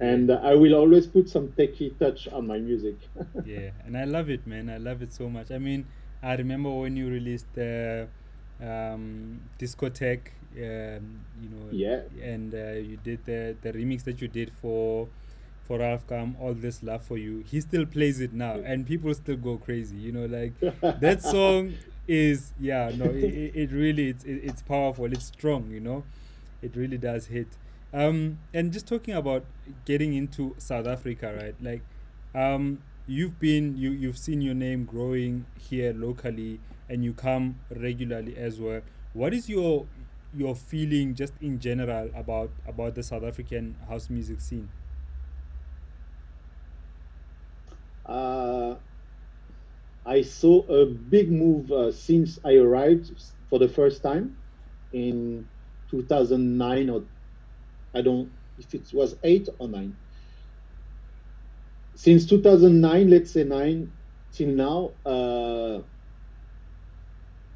[SPEAKER 1] And I will always put some techie touch on my music.
[SPEAKER 2] yeah, and I love it, man. I love it so much. I mean, I remember when you released the um, discotheque, um, you know,
[SPEAKER 1] yeah,
[SPEAKER 2] and uh, you did the the remix that you did for for Ralf Gum, all this love for you. He still plays it now, and people still go crazy. You know, like that song is yeah no it, it really it's it, it's powerful it's strong you know it really does hit um and just talking about getting into south africa right like um you've been you you've seen your name growing here locally and you come regularly as well what is your your feeling just in general about about the South African house music scene?
[SPEAKER 1] Uh, I saw a big move uh, since I arrived for the first time in 2009 or I don't if it was eight or nine. Since 2009, let's say nine till now, uh,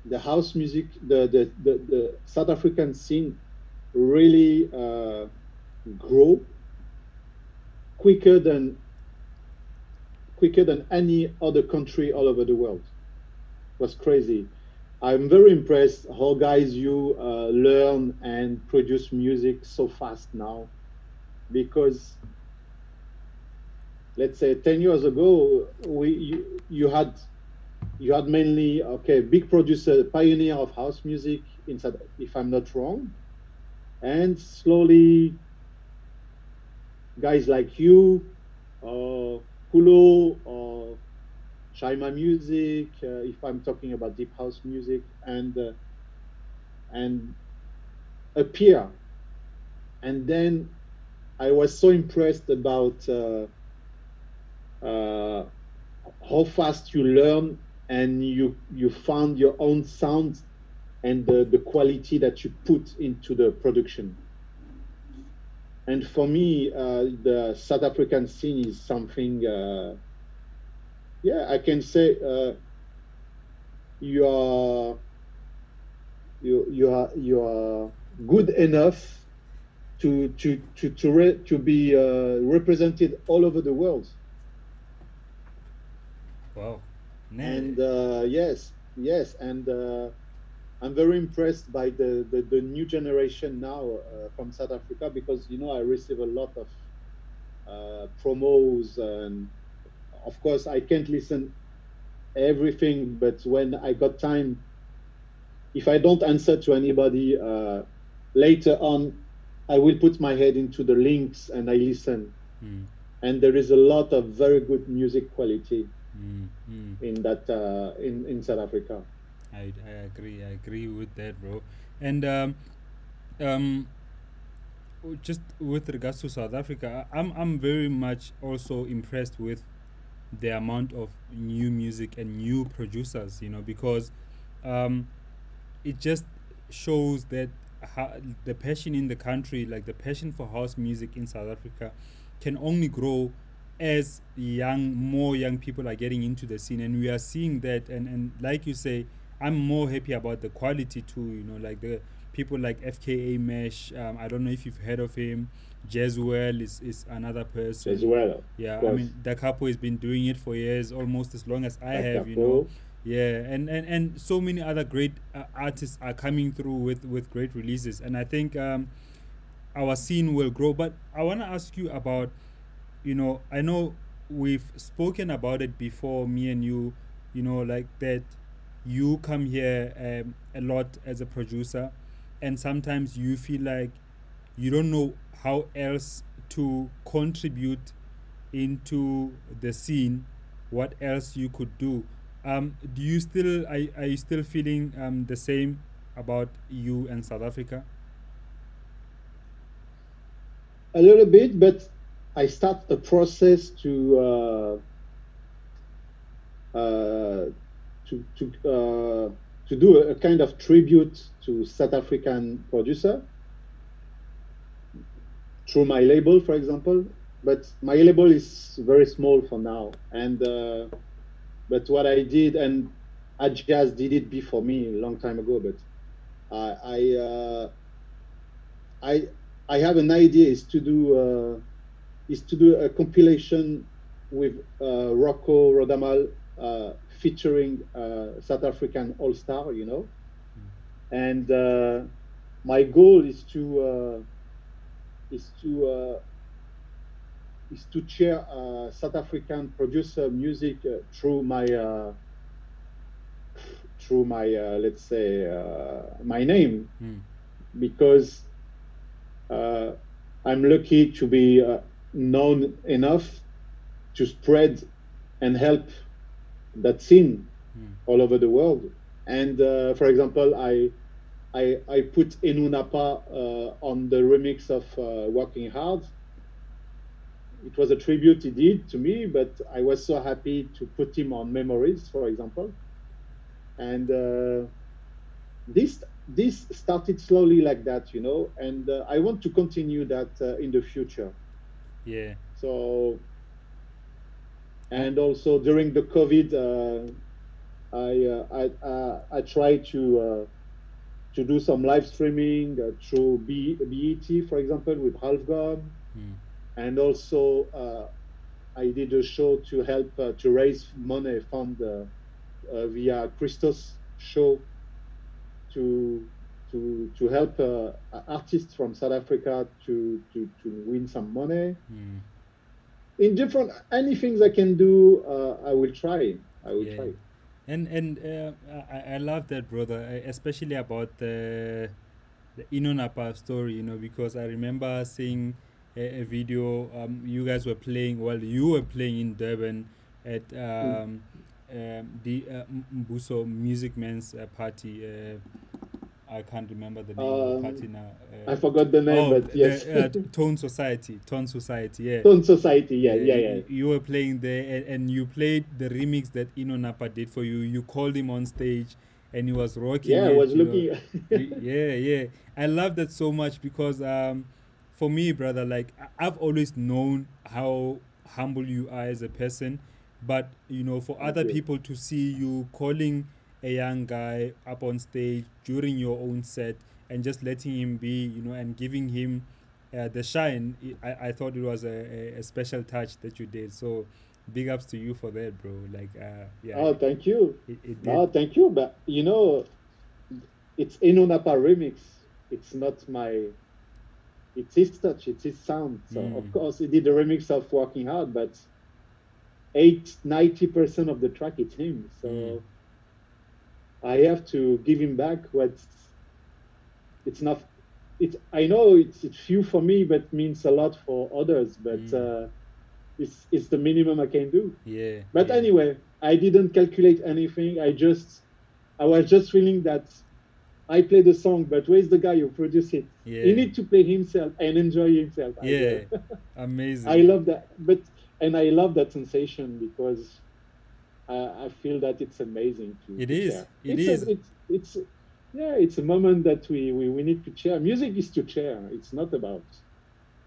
[SPEAKER 1] the house music, the, the, the, the South African scene really uh, grow quicker than quicker than any other country all over the world. It was crazy. I'm very impressed how guys you uh, learn and produce music so fast now, because let's say 10 years ago we you, you had you had mainly okay big producer pioneer of house music inside if i'm not wrong and slowly guys like you or Culoe or Shaima music uh, if i'm talking about deep house music and uh, and appear and then i was so impressed about uh, uh, how fast you learn and you you found your own sound and the, the quality that you put into the production. And for me, uh, the South African scene is something, uh, yeah, I can say uh, you are you you are you are good enough to to to to, re, to be uh, represented all over the world.
[SPEAKER 2] Wow.
[SPEAKER 1] And uh, yes, yes, and uh, I'm very impressed by the, the, the new generation now uh, from South Africa because you know I receive a lot of uh, promos and of course I can't listen everything, but when I got time, if I don't answer to anybody uh, later on, I will put my head into the links and I listen. Mm. And there is a lot of very good music quality mm, in that uh, in in South Africa.
[SPEAKER 2] I, I agree. I agree with that, bro. And um, um, just with regards to South Africa, I'm I'm very much also impressed with the amount of new music and new producers. You know, because um, it just shows that how, the passion in the country, like the passion for house music in South Africa, can only grow as young more young people are getting into the scene and we are seeing that and and like you say i'm more happy about the quality too you know like the people like FKA Mash um, i don't know if you've heard of him Jeswell is, is another person.
[SPEAKER 1] Jeswell.
[SPEAKER 2] Yeah, I mean Da Capo has been doing it for years, almost as long as I da have, you know. Yeah, and, and, and so many other great uh, artists are coming through with, with great releases, and I think um, our scene will grow. But I want to ask you about you know, I know we've spoken about it before, me and you, you know, like that you come here um, a lot as a producer, and sometimes you feel like you don't know how else to contribute into the scene, what else you could do. Um, do you still are, are you still feeling um, the same about you and South Africa?
[SPEAKER 1] A little bit, but I start a process to uh, uh, to to uh, to do a, kind of tribute to South African producer through my label, for example. But my label is very small for now, and uh, but what I did and Adjazz did it before me a long time ago, but I uh, I I have an idea is to do uh, is to do a compilation with uh, Rocco Rodamaal uh, featuring uh, South African All Star, you know. Mm. And uh, my goal is to uh, is to uh, is to share South African producer music through my through my let's say my name mm. because I'm lucky to be known enough to spread and help that scene mm. all over the world. And uh, for example, I I, I put Enoo Napa uh, on the remix of uh, Working Hard. It was a tribute he did to me, but I was so happy to put him on Memories, for example. And uh, this this started slowly like that, you know, and uh, I want to continue that uh, in the future.
[SPEAKER 2] Yeah.
[SPEAKER 1] So, and also during the COVID, uh, I, uh, I, uh, I tried to uh, to do some live streaming uh, through B, BET, for example, with Ralf Gum,
[SPEAKER 2] Mm.
[SPEAKER 1] and also uh, I did a show to help uh, to raise money from the uh, via Christos show to to to help uh, artists from South Africa to to to win some money.
[SPEAKER 2] Mm.
[SPEAKER 1] In different anything I can do, uh, I will try. I will
[SPEAKER 2] Yeah.
[SPEAKER 1] try.
[SPEAKER 2] And and uh, I, I love that, brother, uh, especially about the the Enoo Napa story, you know, because I remember seeing a, a video. Um, you guys were playing, well, you were playing in Durban at um, um, the uh, Mbuso Music Man's uh, party. I can't remember the name of the
[SPEAKER 1] Um,
[SPEAKER 2] party now. Uh,
[SPEAKER 1] I forgot the name,
[SPEAKER 2] oh,
[SPEAKER 1] but yes,
[SPEAKER 2] the, uh, Tone Society. Tone Society, yeah.
[SPEAKER 1] Tone Society. Yeah, yeah, yeah.
[SPEAKER 2] You, you were playing there, and, and you played the remix that Enoo Napa did for you. You called him on stage, and he was rocking.
[SPEAKER 1] Yeah, I was looking.
[SPEAKER 2] Yeah, yeah. I love that so much because, um, for me, brother, like I've always known how humble you are as a person, but you know, for
[SPEAKER 1] Thank
[SPEAKER 2] other
[SPEAKER 1] you.
[SPEAKER 2] people to see you calling a young guy up on stage during your own set and just letting him be, you know, and giving him uh, the shine, I, I thought it was a, a, a special touch that you did. So, big ups to you for that, bro. Like, uh, yeah,
[SPEAKER 1] Oh, thank you.
[SPEAKER 2] it, it.
[SPEAKER 1] No, thank you. But you know, it's Enoo Napa remix. It's not my. It's his touch. It's his sound. So
[SPEAKER 2] Mm.
[SPEAKER 1] of course he did the remix of Working Hard, but eight ninety percent of the track it's him. So
[SPEAKER 2] Mm.
[SPEAKER 1] I have to give him back what. It's not. It's. I know it's it's few for me, but means a lot for others. But
[SPEAKER 2] Mm.
[SPEAKER 1] uh, it's it's the minimum I can do.
[SPEAKER 2] yeah.
[SPEAKER 1] But
[SPEAKER 2] yeah.
[SPEAKER 1] anyway, I didn't calculate anything. I just, I was just feeling that I play the song, but where's the guy who produced it?
[SPEAKER 2] yeah.
[SPEAKER 1] He need to play himself and enjoy himself.
[SPEAKER 2] Yeah,
[SPEAKER 1] guess.
[SPEAKER 2] amazing.
[SPEAKER 1] I love that. But and I love that sensation because I, I feel that it's amazing to.
[SPEAKER 2] It
[SPEAKER 1] to
[SPEAKER 2] is.
[SPEAKER 1] share.
[SPEAKER 2] It
[SPEAKER 1] it's
[SPEAKER 2] is.
[SPEAKER 1] A, it's it's yeah. It's a moment that we, we we need to share. Music is to share. It's not about.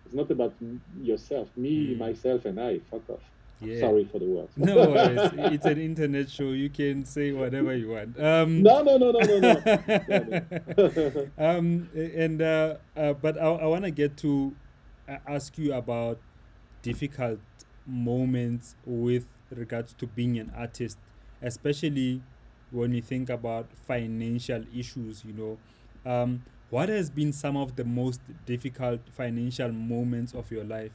[SPEAKER 1] It's not about yourself, me,
[SPEAKER 2] Mm.
[SPEAKER 1] myself, and I. Fuck off.
[SPEAKER 2] Yeah.
[SPEAKER 1] Sorry for the words.
[SPEAKER 2] No worries. It's an internet show. You can say whatever you want. Um,
[SPEAKER 1] No, no, no, no, no, no.
[SPEAKER 2] um, and uh, uh, but I, I want to get to uh, ask you about difficult moments with regards to being an artist, especially when you think about financial issues. You know, um, what has been some of the most difficult financial moments of your life?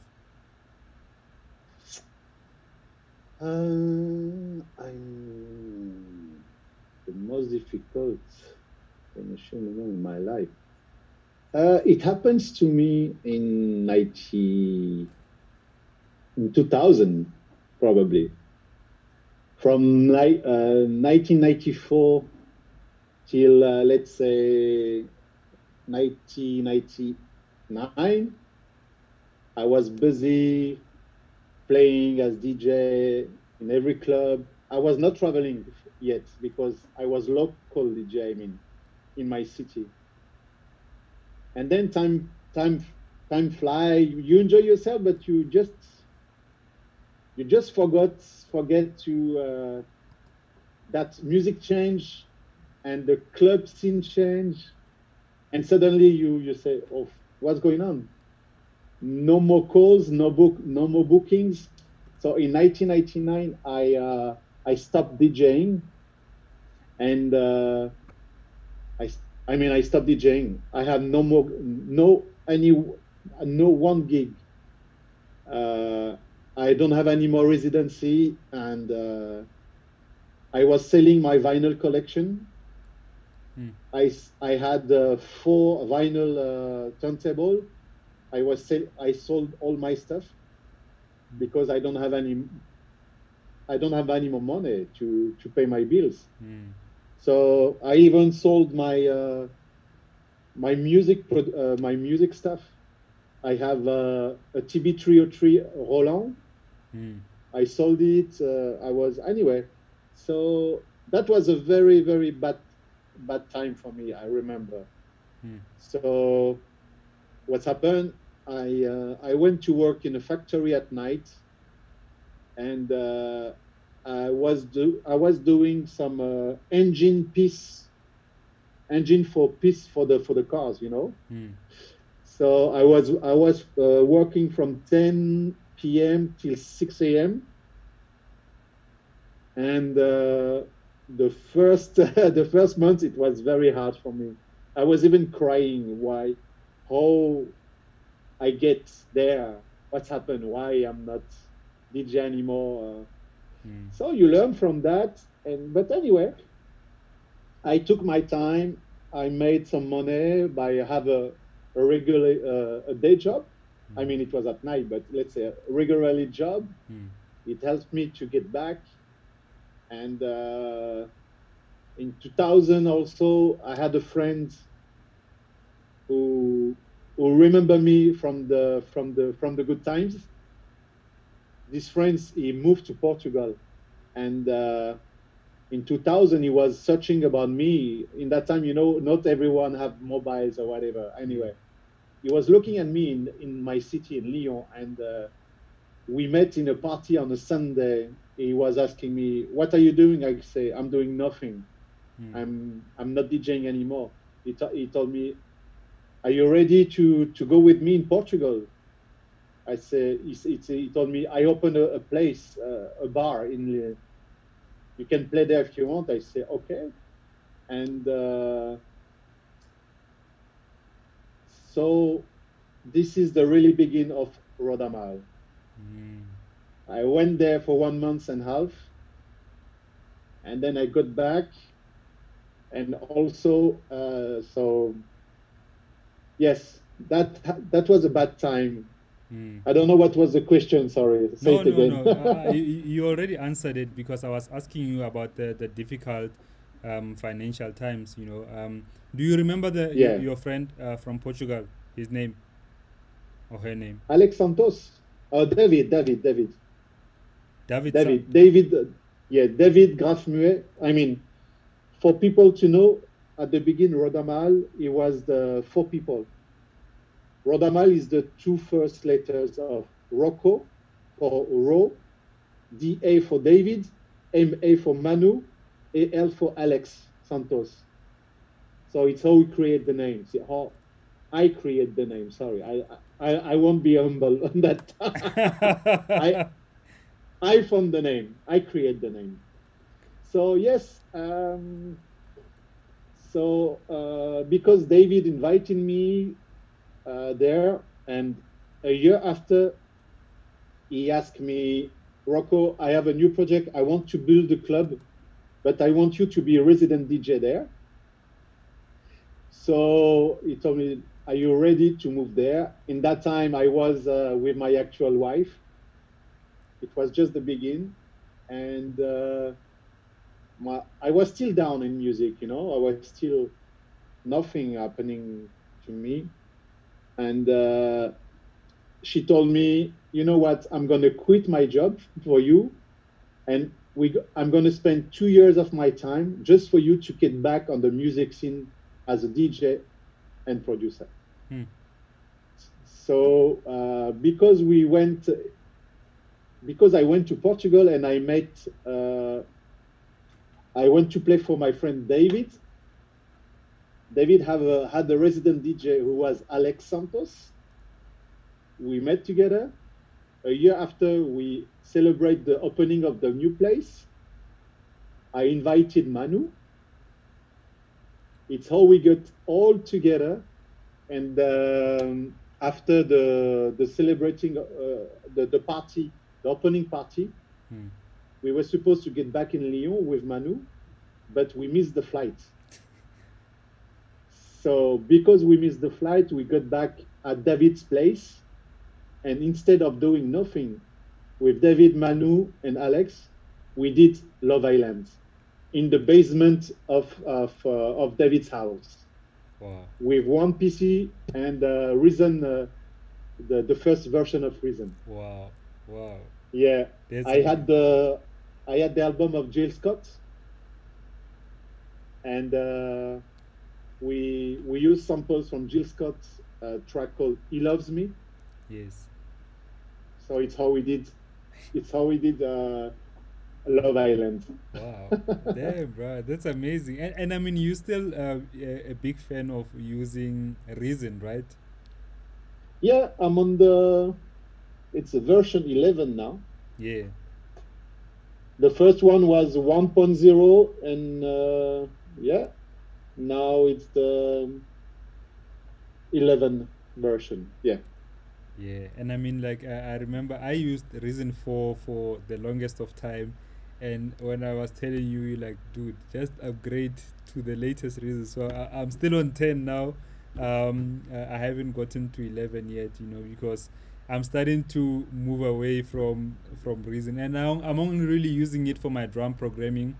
[SPEAKER 1] Um, the most difficult financial moment in my life. Uh, it happens to me in 90, in 2000, probably. From uh, 1994 till, uh, let's say, 1999, I was busy playing as DJ in every club. I was not traveling yet because I was local DJ. I mean, in my city. And then time, time, time fly. You enjoy yourself, but you just, you just forgot, forget to uh, that music change, and the club scene change, and suddenly you you say, "Oh, what's going on?" no more calls, no book, no more bookings. So in 1999, I uh, I stopped DJing, and uh, I I mean I stopped DJing. I had no more no any no one gig. Uh, I don't have any more residency, and uh, I was selling my vinyl collection. I I I had uh, four vinyl uh, turntable. I was sell- I sold all my stuff because I don't have any I don't have any more money to to pay my bills.
[SPEAKER 2] Mm.
[SPEAKER 1] So I even sold my uh, my music prod- uh, my music stuff. I have uh, a TB303 Roland.
[SPEAKER 2] Mm.
[SPEAKER 1] I sold it. Uh, I was anyway. So that was a very very bad bad time for me. I remember.
[SPEAKER 2] Mm.
[SPEAKER 1] So what's happened? I uh, I went to work in a factory at night, and uh, I was do I was doing some uh, engine piece, engine for piece for the for the cars, you know.
[SPEAKER 2] Mm.
[SPEAKER 1] So I was I was uh, working from 10 p.m. till 6 a.m. And uh, the first the first month it was very hard for me. I was even crying. Why? How I get there? What's happened? Why I'm not DJ anymore? Uh,
[SPEAKER 2] Mm.
[SPEAKER 1] so you learn from that. And but anyway, I took my time. I made some money by have a, a regular uh, a day job. I mean, it was at night, but let's say a regularly job.
[SPEAKER 2] Mm.
[SPEAKER 1] It helped me to get back. And uh, in 2000 also, I had a friend who who remember me from the from the from the good times. This friend he moved to Portugal, and uh, in 2000 he was searching about me. In that time, you know, not everyone have mobiles or whatever. Anyway, he was looking at me in in my city in Lyon, and uh, we met in a party on a Sunday. He was asking me, "What are you doing?" I say, "I'm doing nothing.
[SPEAKER 2] Mm.
[SPEAKER 1] I'm I'm not DJing anymore." He, t- he told me, "Are you ready to to go with me in Portugal?" I say, he, he, told me, "I open a, a place, uh, a bar in. Le- You can play there if you want." I say, "Okay," and uh, so this is the really begin of Rodamaal.
[SPEAKER 2] Mm.
[SPEAKER 1] I went there for one month and a half, and then I got back, and also uh, so yes, that that was a bad time.
[SPEAKER 2] Mm.
[SPEAKER 1] I don't know what was the question. Sorry, say
[SPEAKER 2] No,
[SPEAKER 1] it
[SPEAKER 2] no,
[SPEAKER 1] again.
[SPEAKER 2] no. Uh, you, you already answered it because I was asking you about the, the difficult um, financial times. You know, um, do you remember the
[SPEAKER 1] Yeah.
[SPEAKER 2] your, your friend uh, from Portugal? His name or her name?
[SPEAKER 1] Alex Santos, oh David, David, David,
[SPEAKER 2] David.
[SPEAKER 1] David, David, uh, yeah, David Grafmuet. I mean, for people to know, at the beginning, Rodamaal, it was the four people. Rodamaal is the two first letters of Rocco for Ro, DA for David, MA for Manu, AL for Alex Santos. So it's how we create the name. See how I create the name. Sorry, I I, I won't be humble on that. I I found the name. I create the name. So yes, um, so uh, because David invited me uh, there, and a year after, he asked me, Rocco, I have a new project. I want to build a club, but I want you to be a resident DJ there. So he told me, Are you ready to move there? In that time, I was uh, with my actual wife. It was just the begin, and uh, my, I was still down in music. You know, I was still nothing happening to me, and uh, she told me, "You know what? I'm gonna quit my job for you, and we I'm gonna spend two years of my time just for you to get back on the music scene as a DJ and producer."
[SPEAKER 2] Hmm.
[SPEAKER 1] So uh, because we went, because I went to Portugal and I met, uh, I went to play for my friend David. David have a, had a resident DJ who was Alex Santos. We met together. A year after, we celebrate the opening of the new place. I invited Manu. It's how we got all together and um, after the the celebrating uh, the the party, the opening party,
[SPEAKER 2] Hmm.
[SPEAKER 1] we were supposed to get back in Lyon with Manu, but we missed the flight. So because we missed the flight, we got back at David's place, and instead of doing nothing with David, Manu, and Alex, we did Love Island in the basement of of uh, of David's house.
[SPEAKER 2] Wow.
[SPEAKER 1] with one PC and uh, Reason, uh, the the first version of Reason.
[SPEAKER 2] Wow. Wow.
[SPEAKER 1] Yeah,
[SPEAKER 2] That's
[SPEAKER 1] I had the I had the album of Jill Scott, and uh, we we used samples from Jill Scott's uh, track called "He Loves Me."
[SPEAKER 2] Yes.
[SPEAKER 1] So it's how we did, it's how we did uh, Love Island.
[SPEAKER 2] Wow. Damn, bro. That's amazing. And, and I mean, you still uh, a, big fan of using Reason, right?
[SPEAKER 1] Yeah, I'm on the. It's a version 11 now.
[SPEAKER 2] Yeah.
[SPEAKER 1] The first one was 1.0, and uh, yeah, now it's the 11 version. Yeah.
[SPEAKER 2] Yeah, and I mean, like I, I remember I used Reason Four for the longest of time, and when I was telling you, like, dude, just upgrade to the latest Reason. So I, I'm still on ten now. Um, I I haven't gotten to eleven yet, you know, because I'm starting to move away from from Reason, and now I'm only really using it for my drum programming,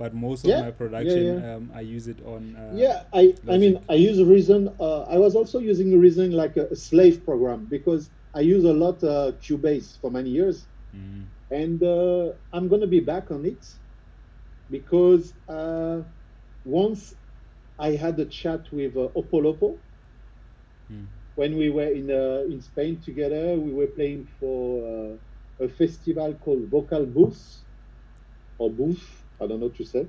[SPEAKER 2] but most
[SPEAKER 1] Yeah,
[SPEAKER 2] of my production,
[SPEAKER 1] yeah.
[SPEAKER 2] Um, I use it on. Uh,
[SPEAKER 1] yeah, I, I mean, I use Reason. Uh, I was also using Reason like a, slave program because I use a lot uh, Cubase for many years.
[SPEAKER 2] mm,
[SPEAKER 1] and uh, I'm gonna be back on it because uh, once I had a chat with uh, Opolopo
[SPEAKER 2] mm,
[SPEAKER 1] when we were in uh, in Spain together. We were playing for uh, a festival called Vocal Booth or Booth, I don't know what to say,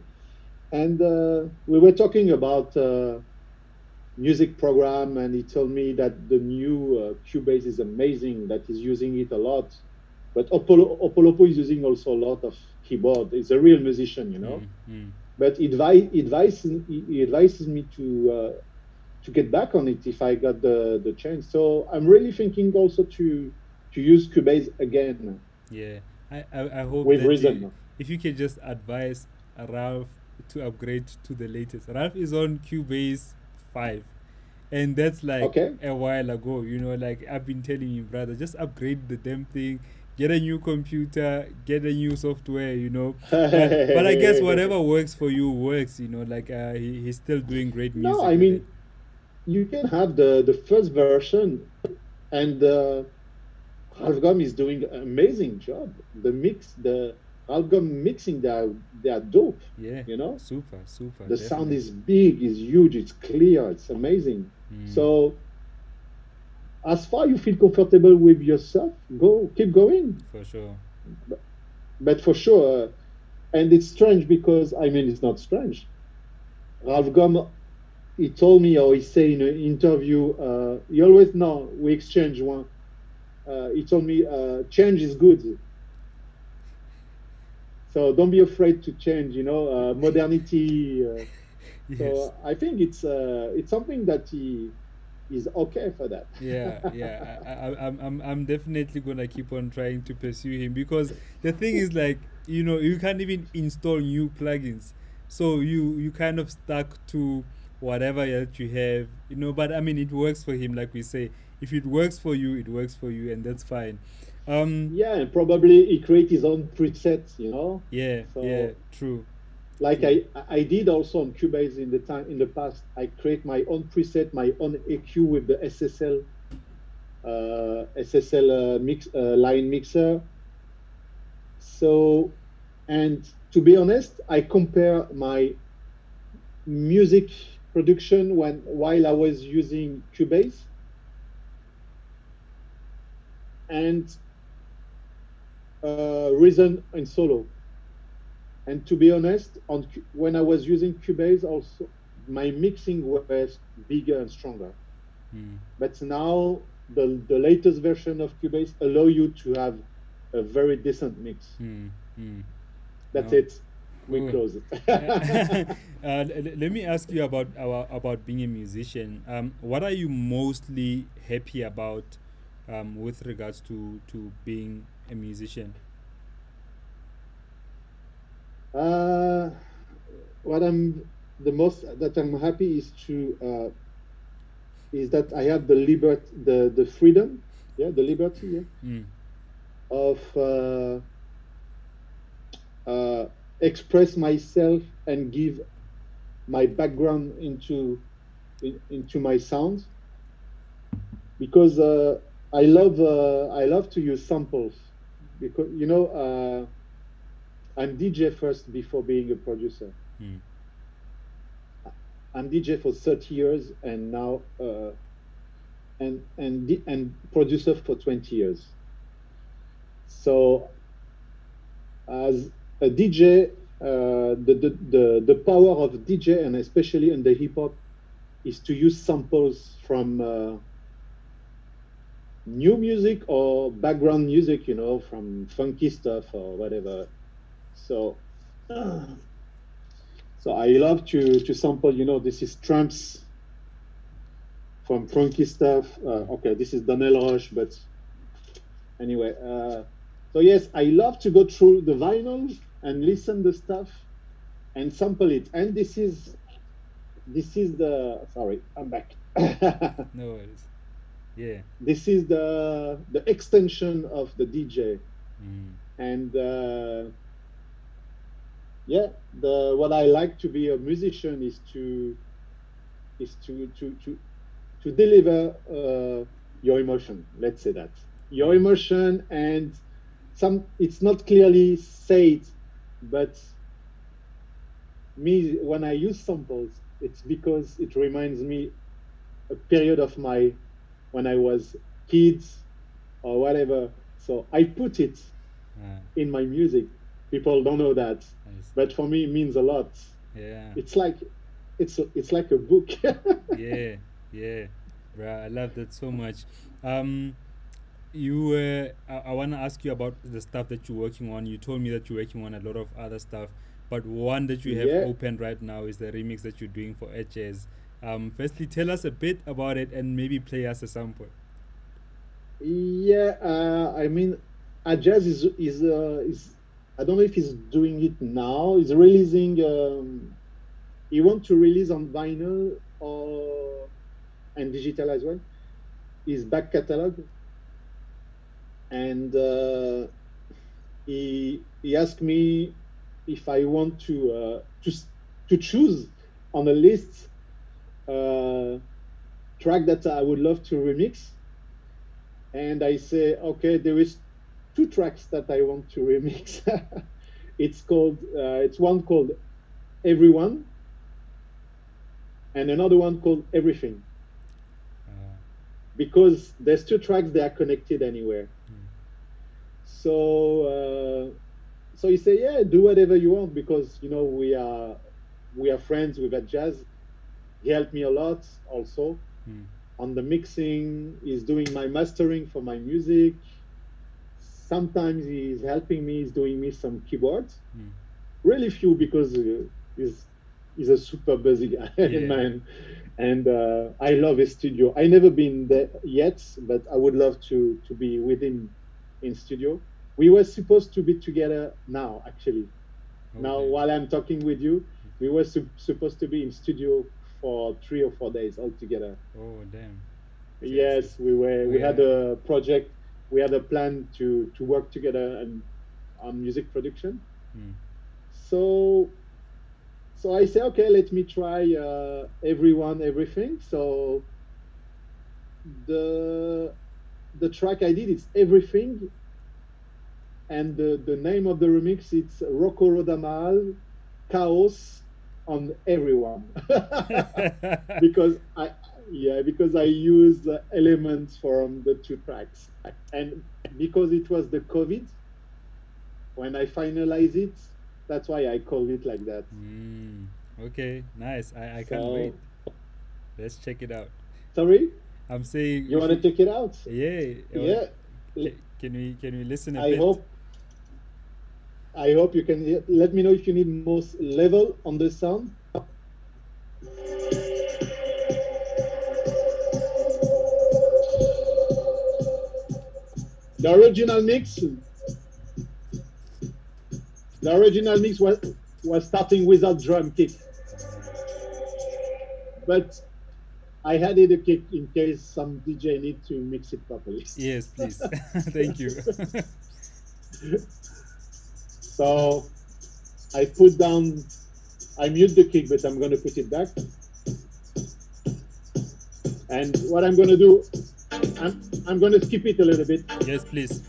[SPEAKER 1] and uh, we were talking about. Uh, music program and he told me that the new uh, Cubase is amazing that he's using it a lot but Opolo, Opolopo is using also a lot of keyboard. He's a real musician, you know.
[SPEAKER 2] mm, mm.
[SPEAKER 1] But he advi- advises he he advises me to uh, to get back on it if I got the the chance. So I'm really thinking also to to use Cubase again
[SPEAKER 2] Yeah, I, I, I hope
[SPEAKER 1] with
[SPEAKER 2] that
[SPEAKER 1] reason.
[SPEAKER 2] you- if you can just advise Ralf to upgrade to the latest. Ralph is on Cubase five, and that's like
[SPEAKER 1] Okay.
[SPEAKER 2] a while ago. You know, like I've been telling you, brother, just upgrade the damn thing. Get a new computer, get a new software, you know. But, but I guess whatever works for you works, you know. Like uh, he, he's still doing great music.
[SPEAKER 1] No, I mean, you can have the the first version, and uh, Ralf Gum is doing an amazing job. The mix, the Ralf Gum mixing, they are they are dope.
[SPEAKER 2] yeah,
[SPEAKER 1] You know,
[SPEAKER 2] super, super.
[SPEAKER 1] the sound is big, is huge, it's clear, it's amazing.
[SPEAKER 2] Mm,
[SPEAKER 1] So, as far you feel comfortable with yourself, go keep going.
[SPEAKER 2] for sure.
[SPEAKER 1] But for sure, uh, and it's strange because I mean it's not strange. Ralf Gum, he told me or he said in an interview, uh, he always know we exchange one. Uh, he told me uh, change is good. So don't be afraid to change. You know, uh, modernity. Uh,
[SPEAKER 2] Yes.
[SPEAKER 1] So I think it's uh, it's something that he is okay for that.
[SPEAKER 2] yeah yeah I, I, I'm, I'm i'm definitely gonna keep on trying to pursue him because the thing is like you know you can't even install new plugins so you you kind of stuck to whatever that you have you know but i mean it works for him like we say if it works for you it works for you and that's fine um
[SPEAKER 1] Yeah, and probably he create his own presets. You know,
[SPEAKER 2] yeah
[SPEAKER 1] So-
[SPEAKER 2] yeah true
[SPEAKER 1] like I I did also on Cubase in the time in the past. I create my own preset, my own EQ with the SSL uh, SSL uh, mix uh, line mixer. So, and to be honest, I compare my music production when while I was using Cubase and uh, Reason and Solo. And to be honest, on when I was using Cubase, also my mixing was bigger and stronger.
[SPEAKER 2] Mm.
[SPEAKER 1] But now the the latest version of Cubase allow you to have a very decent mix.
[SPEAKER 2] Mm. Mm.
[SPEAKER 1] That's
[SPEAKER 2] No.
[SPEAKER 1] it. We
[SPEAKER 2] Cool.
[SPEAKER 1] close it.
[SPEAKER 2] uh, let me ask you about our, about being a musician. Um, what are you mostly happy about um, with regards to, to being a musician?
[SPEAKER 1] Uh, what I'm the most that I'm happy is to uh, is that I have the liberty, the the freedom, yeah, the liberty, yeah,
[SPEAKER 2] Mm.
[SPEAKER 1] of uh, uh, express myself and give my background into in, into my sound because uh, I love uh, I love to use samples because you know uh, I'm DJ first before being a producer.
[SPEAKER 2] Hmm.
[SPEAKER 1] I'm DJ for 30 years and now uh, and and and producer for 20 years. So as a DJ, uh, the, the the the power of DJ and especially in the hip hop is to use samples from uh, new music or background music, you know, from funky stuff or whatever. So. So I love to to sample. You know, this is Trammps from funky stuff. Uh, okay, this is Donnell Rush, but anyway. Uh, so yes, I love to go through the vinyl and listen the stuff and sample it. And this is this is the sorry, I'm back.
[SPEAKER 2] No worries. Yeah.
[SPEAKER 1] this is the the extension of the DJ
[SPEAKER 2] Mm.
[SPEAKER 1] and uh, yeah the what i like to be a musician is to is to to to to deliver uh, your emotion let's say that your emotion and some it's not clearly said but me when i use samples it's because it reminds me a period of my when i was kids or whatever so i put it
[SPEAKER 2] Ah,
[SPEAKER 1] in my music. People don't know that, but for me, it means a lot.
[SPEAKER 2] Yeah.
[SPEAKER 1] It's like, it's it's like a book.
[SPEAKER 2] yeah, yeah, bruh, I love that so much. Um, you, uh, I, I want to ask you about the stuff that you're working on. You told me that you're working on a lot of other stuff, but one that you have
[SPEAKER 1] Yeah.
[SPEAKER 2] opened right now is the remix that you're doing for Adjazz. Um, firstly, tell us a bit about it and maybe play us a sample.
[SPEAKER 1] yeah, uh, I mean, Adjazz is is uh, is I don't know if he's doing it now. He's releasing. Um, he wants to release on vinyl or and digital as well. His back catalog, and uh, he he asked me if I want to uh, to to choose on a list uh, track that I would love to remix, and I say okay, there is two tracks that I want to remix. it's called uh, it's one called Everyone, and another one called Everything
[SPEAKER 2] Uh,
[SPEAKER 1] because there's two tracks they are connected anywhere.
[SPEAKER 2] Mm.
[SPEAKER 1] So uh, so you say yeah, do whatever you want because you know we are we are friends with Adjazz. He helped me a lot also
[SPEAKER 2] mm,
[SPEAKER 1] on the mixing. He's doing my mastering for my music. Sometimes he's helping me. He's doing me some keyboards.
[SPEAKER 2] mm.
[SPEAKER 1] Really few because uh, he's he's a super busy guy,
[SPEAKER 2] Yeah.
[SPEAKER 1] man. And uh, I love his studio. I never been there yet, but I would love to to be with him in studio. We were supposed to be together now, actually. Now, while I'm talking with you, we were sup- supposed to be in studio for three or four days altogether.
[SPEAKER 2] Oh damn.
[SPEAKER 1] Yes, we were. We had a project. We had a plan to to work together and on music production.
[SPEAKER 2] Mm.
[SPEAKER 1] So, so I say, okay, let me try uh, everyone, everything. So, the the track I did is everything, and the the name of the remix it's Rocco Rodamaal, Chaos on everyone. because I yeah because I use uh, elements from the two tracks and because it was the COVID when I finalize it that's why I call it like that.
[SPEAKER 2] Mm. Okay, nice. I, I can't wait. Let's check it out.
[SPEAKER 1] Sorry,
[SPEAKER 2] I'm saying.
[SPEAKER 1] you want to check it out?
[SPEAKER 2] Yeah.
[SPEAKER 1] Yeah,
[SPEAKER 2] Can we can we listen a
[SPEAKER 1] I
[SPEAKER 2] bit?
[SPEAKER 1] hope. I hope you can let me know if you need more level on the sound. The original mix, the original mix was was starting without drum kick, but I added a kick in case some DJ need to mix it properly.
[SPEAKER 2] Yes, please. Thank you.
[SPEAKER 1] So I put down, I mute the kick, but I'm going to put it back. And what I'm gonna do, I'm I'm gonna skip it a little bit.
[SPEAKER 2] Yes, please.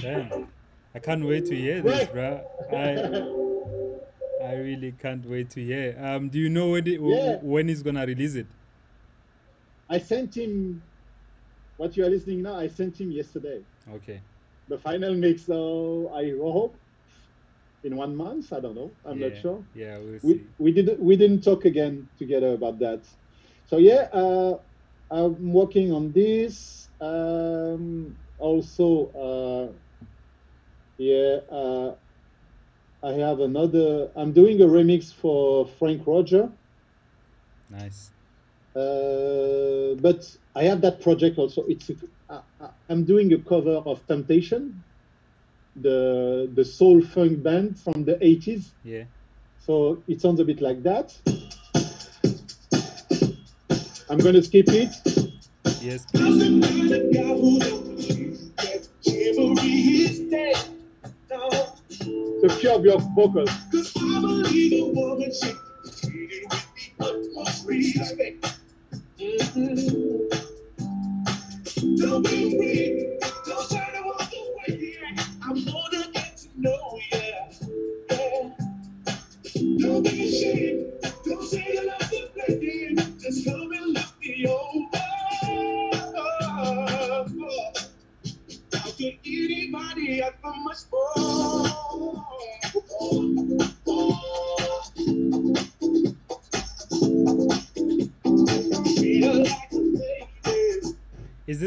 [SPEAKER 2] Damn. I can't wait to hear this, bro. I I really can't wait to hear. Um, do you know when it,
[SPEAKER 1] Yeah.
[SPEAKER 2] when he's gonna release it?
[SPEAKER 1] I sent him what you are listening now. I sent him yesterday
[SPEAKER 2] Okay.
[SPEAKER 1] the final mix. So I hope in one month. I don't know. I'm
[SPEAKER 2] yeah.
[SPEAKER 1] not sure.
[SPEAKER 2] Yeah, we'll
[SPEAKER 1] we,
[SPEAKER 2] see.
[SPEAKER 1] we didn't we didn't talk again together about that so yeah uh, i'm working on this um, also uh, yeah uh, i have another i'm doing a remix for frank roger
[SPEAKER 2] Nice.
[SPEAKER 1] uh, but i have that project also it's a, I, I- i'm doing a cover of temptation the the soul funk band from the 80s
[SPEAKER 2] Yeah.
[SPEAKER 1] so it sounds a bit like that. I'm going to skip it.
[SPEAKER 2] Yes, please.
[SPEAKER 1] Pure of your vocals.
[SPEAKER 3] Don't be afraid.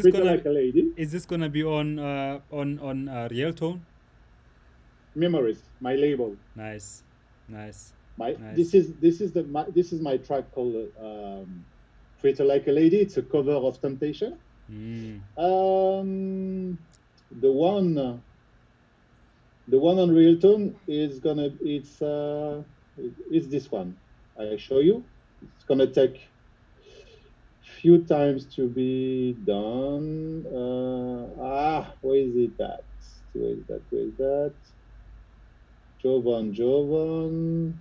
[SPEAKER 2] This gonna
[SPEAKER 1] like a lady.
[SPEAKER 2] is this gonna be on uh on on uh, Realtone?
[SPEAKER 1] Memories, my label.
[SPEAKER 2] Nice, nice.
[SPEAKER 1] My
[SPEAKER 2] Nice.
[SPEAKER 1] this is this is the my, this is my track called um, "Treat Her Like a Lady." It's a cover of Temptation.
[SPEAKER 2] Mm.
[SPEAKER 1] Um, the one, uh, the one on Realtone is gonna it's uh, it's this one. I show you. It's gonna take few times to be done. Uh, ah, where is it at? Where is that? Where is that? Jovan, Jovan.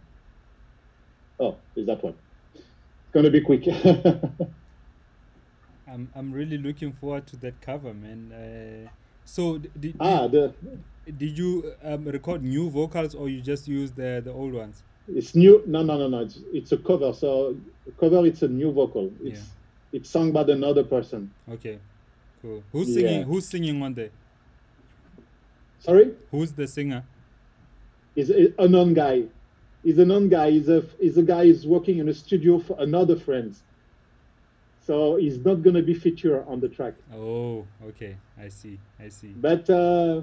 [SPEAKER 1] Oh, is that one? It's gonna be quick.
[SPEAKER 2] I'm I'm really looking forward to that cover, man. Uh, so did
[SPEAKER 1] ah, the
[SPEAKER 2] did you um, record new vocals or you just use the the old ones?
[SPEAKER 1] It's new. No, no, no, no. It's, it's a cover. So cover. It's a new vocal. It's
[SPEAKER 2] Yeah.
[SPEAKER 1] It's sung by another person.
[SPEAKER 2] Okay, cool. Who's singing?
[SPEAKER 1] Yeah.
[SPEAKER 2] Who's singing one day?
[SPEAKER 1] Sorry,
[SPEAKER 2] Who's the singer?
[SPEAKER 1] is a non guy. He's a non guy. He's a he's a guy who's working in a studio for another friend. So he's not gonna be featured on the track.
[SPEAKER 2] Oh, okay. I see. I see.
[SPEAKER 1] But uh,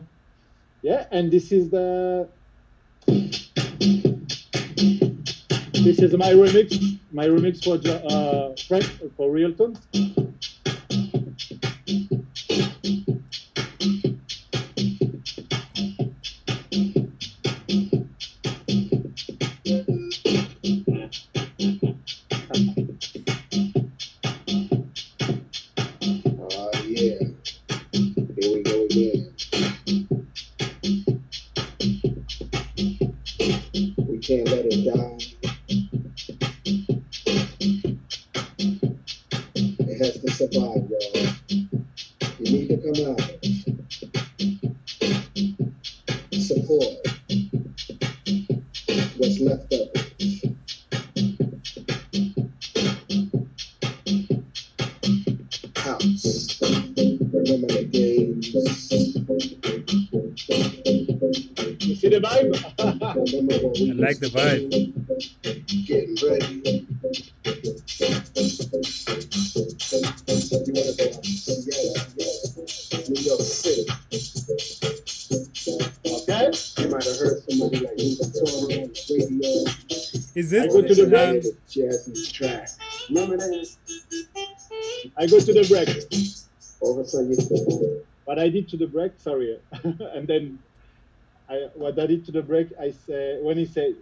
[SPEAKER 1] yeah, and this is the this is my remix. My remix for uh, Frank for
[SPEAKER 4] Realtone.
[SPEAKER 2] Is
[SPEAKER 1] I
[SPEAKER 2] this
[SPEAKER 1] go to the break.
[SPEAKER 4] Track. Remember that?
[SPEAKER 1] I go to the break.
[SPEAKER 4] All of a sudden
[SPEAKER 1] What I did to the break, sorry, and then I what I did to the break, I say when he said,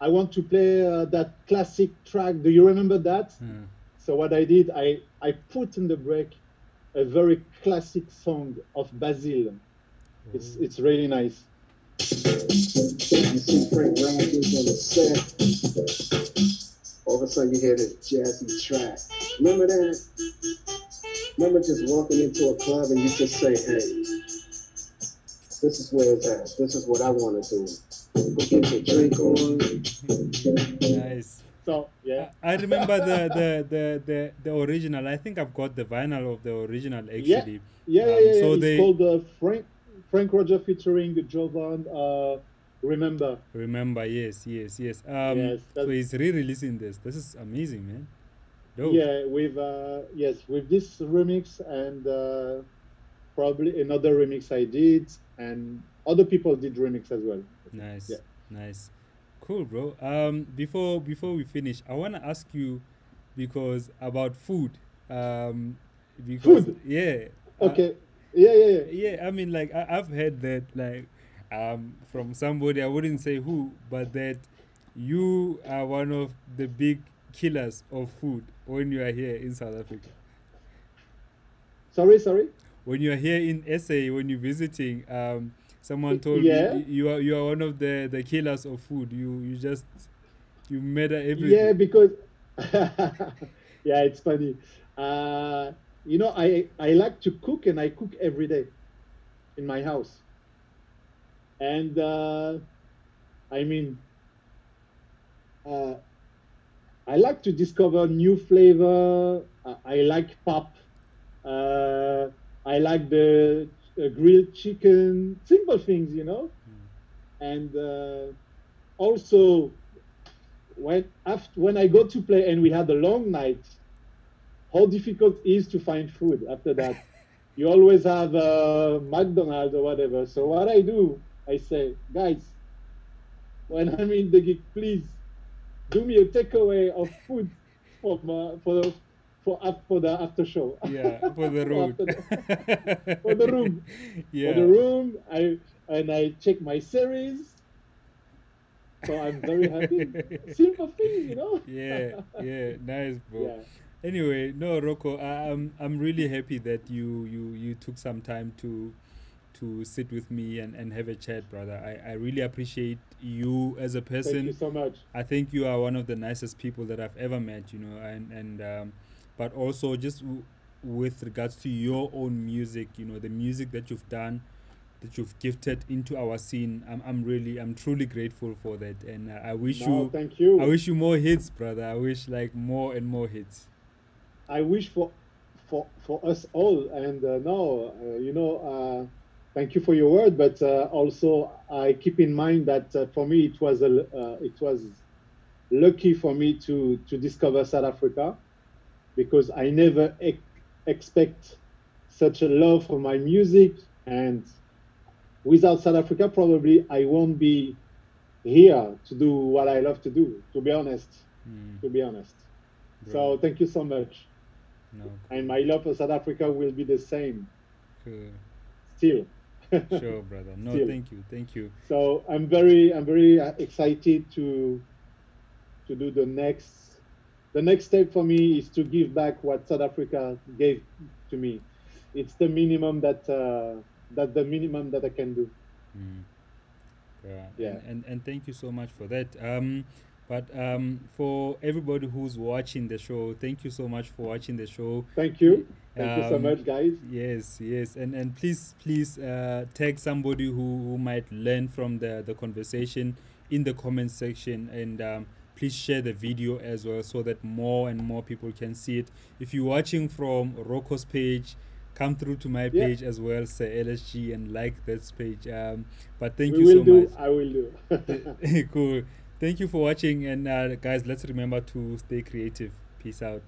[SPEAKER 1] "I want to play uh, that classic track." Do you remember that?
[SPEAKER 2] uh,
[SPEAKER 1] So what I did, I I put in the break a very classic song of Basil. It's it's really nice.
[SPEAKER 4] You see Frank Rogers on the set. All of a sudden you hear this jazzy track. Remember that? Remember just walking into a club and you just say, hey, this is where it's at. This is what I want to do. Go get your drink on.
[SPEAKER 2] nice.
[SPEAKER 1] So yeah,
[SPEAKER 2] I I remember the, the, the, the, the original. I think I've got the vinyl of the original actually.
[SPEAKER 1] yeah, yeah,
[SPEAKER 2] Um,
[SPEAKER 1] yeah.
[SPEAKER 2] so
[SPEAKER 1] it's
[SPEAKER 2] they-
[SPEAKER 1] called uh, Frank Frank Roger featuring Jovan. Uh, remember?
[SPEAKER 2] Remember, yes, yes, yes. Um,
[SPEAKER 1] Yes,
[SPEAKER 2] so he's re-releasing this. This is amazing, man. Dope.
[SPEAKER 1] Yeah, with uh, yes, with this remix and uh, probably another remix I did, and other people did remix as well.
[SPEAKER 2] Nice,
[SPEAKER 1] Yeah.
[SPEAKER 2] nice, cool, bro. Um, before before we finish, I wanna ask you because about food. Um, because
[SPEAKER 1] Food?
[SPEAKER 2] yeah. uh,
[SPEAKER 1] Okay. Yeah, yeah, yeah.
[SPEAKER 2] yeah, I mean, like I, I've heard that, like, um, from somebody I wouldn't say who, but that you are one of the big killers of food when you are here in South Africa.
[SPEAKER 1] Sorry, sorry.
[SPEAKER 2] When you are here in SA, when you're visiting, um, someone told
[SPEAKER 1] Yeah.
[SPEAKER 2] me you are you are one of the the killers of food. You you just you murder everything.
[SPEAKER 1] Yeah, because yeah, it's funny. Uh, you know, I I like to cook and I cook every day in my house. And uh, I mean, uh, I like to discover new flavor. I, I like pop. Uh, I like the uh, grilled chicken, simple things, you know. And uh, also, when after when I go to play and we had a long night, how difficult it is to find food after that. you always have uh, McDonald's or whatever. So what I do, I say, guys, when I'm in the gig, please do me a takeaway of food for my, for the for af- for the after show.
[SPEAKER 2] yeah, for the room.
[SPEAKER 1] after the- for the room.
[SPEAKER 2] yeah.
[SPEAKER 1] for the room. I and I check my series. So I'm very happy. Simple things, you know.
[SPEAKER 2] yeah, yeah, nice, bro.
[SPEAKER 1] Yeah.
[SPEAKER 2] Anyway, no, Rocco, I, I'm I'm really happy that you you you took some time to to sit with me and, and have a chat, brother. I, I really appreciate you as a person.
[SPEAKER 1] Thank you so much.
[SPEAKER 2] I think you are one of the nicest people that I've ever met, you know, and and um, but also just w- with regards to your own music, you know, the music that you've done, that you've gifted into our scene. I'm I'm really I'm truly grateful for that, and uh, I wish
[SPEAKER 1] No,
[SPEAKER 2] you
[SPEAKER 1] thank you.
[SPEAKER 2] I wish you more hits, brother. I wish like more and more hits.
[SPEAKER 1] I wish for for for us all. And uh, no, uh, you know, uh, thank you for your word. But uh, also, I keep in mind that uh, for me, it was a uh, it was lucky for me to to discover South Africa because I never ex- expect such a love for my music and without South Africa probably I won't be here to do what I love to do to be honest
[SPEAKER 2] Mm,
[SPEAKER 1] to be honest so thank you so much
[SPEAKER 2] no,
[SPEAKER 1] and my love for South Africa will be the same
[SPEAKER 2] cool.
[SPEAKER 1] still.
[SPEAKER 2] Sure, brother. No,
[SPEAKER 1] Still.
[SPEAKER 2] thank you, thank you.
[SPEAKER 1] So I'm very I'm very uh, excited to to do the next the next step for me is to give back what South Africa gave to me. It's the minimum that uh, that the minimum that I can do.
[SPEAKER 2] Mm. Yeah,
[SPEAKER 1] Yeah.
[SPEAKER 2] And, and and thank you so much for that. Um, but um, for everybody who's watching the show, thank you so much for watching the show.
[SPEAKER 1] Thank you. Thank you so
[SPEAKER 2] Um,
[SPEAKER 1] much, guys.
[SPEAKER 2] Yes, yes, and and please, please uh, tag somebody who, who might learn from the the conversation in the comment section, and um, please share the video as well so that more and more people can see it. If you're watching from Rocco's page, come through to my
[SPEAKER 1] Yeah.
[SPEAKER 2] page as well, say LSG, and like this page. Um, but thank
[SPEAKER 1] we
[SPEAKER 2] you
[SPEAKER 1] will
[SPEAKER 2] so
[SPEAKER 1] do.
[SPEAKER 2] much.
[SPEAKER 1] I will do.
[SPEAKER 2] cool. Thank you for watching, and uh, guys, let's remember to stay creative. Peace out.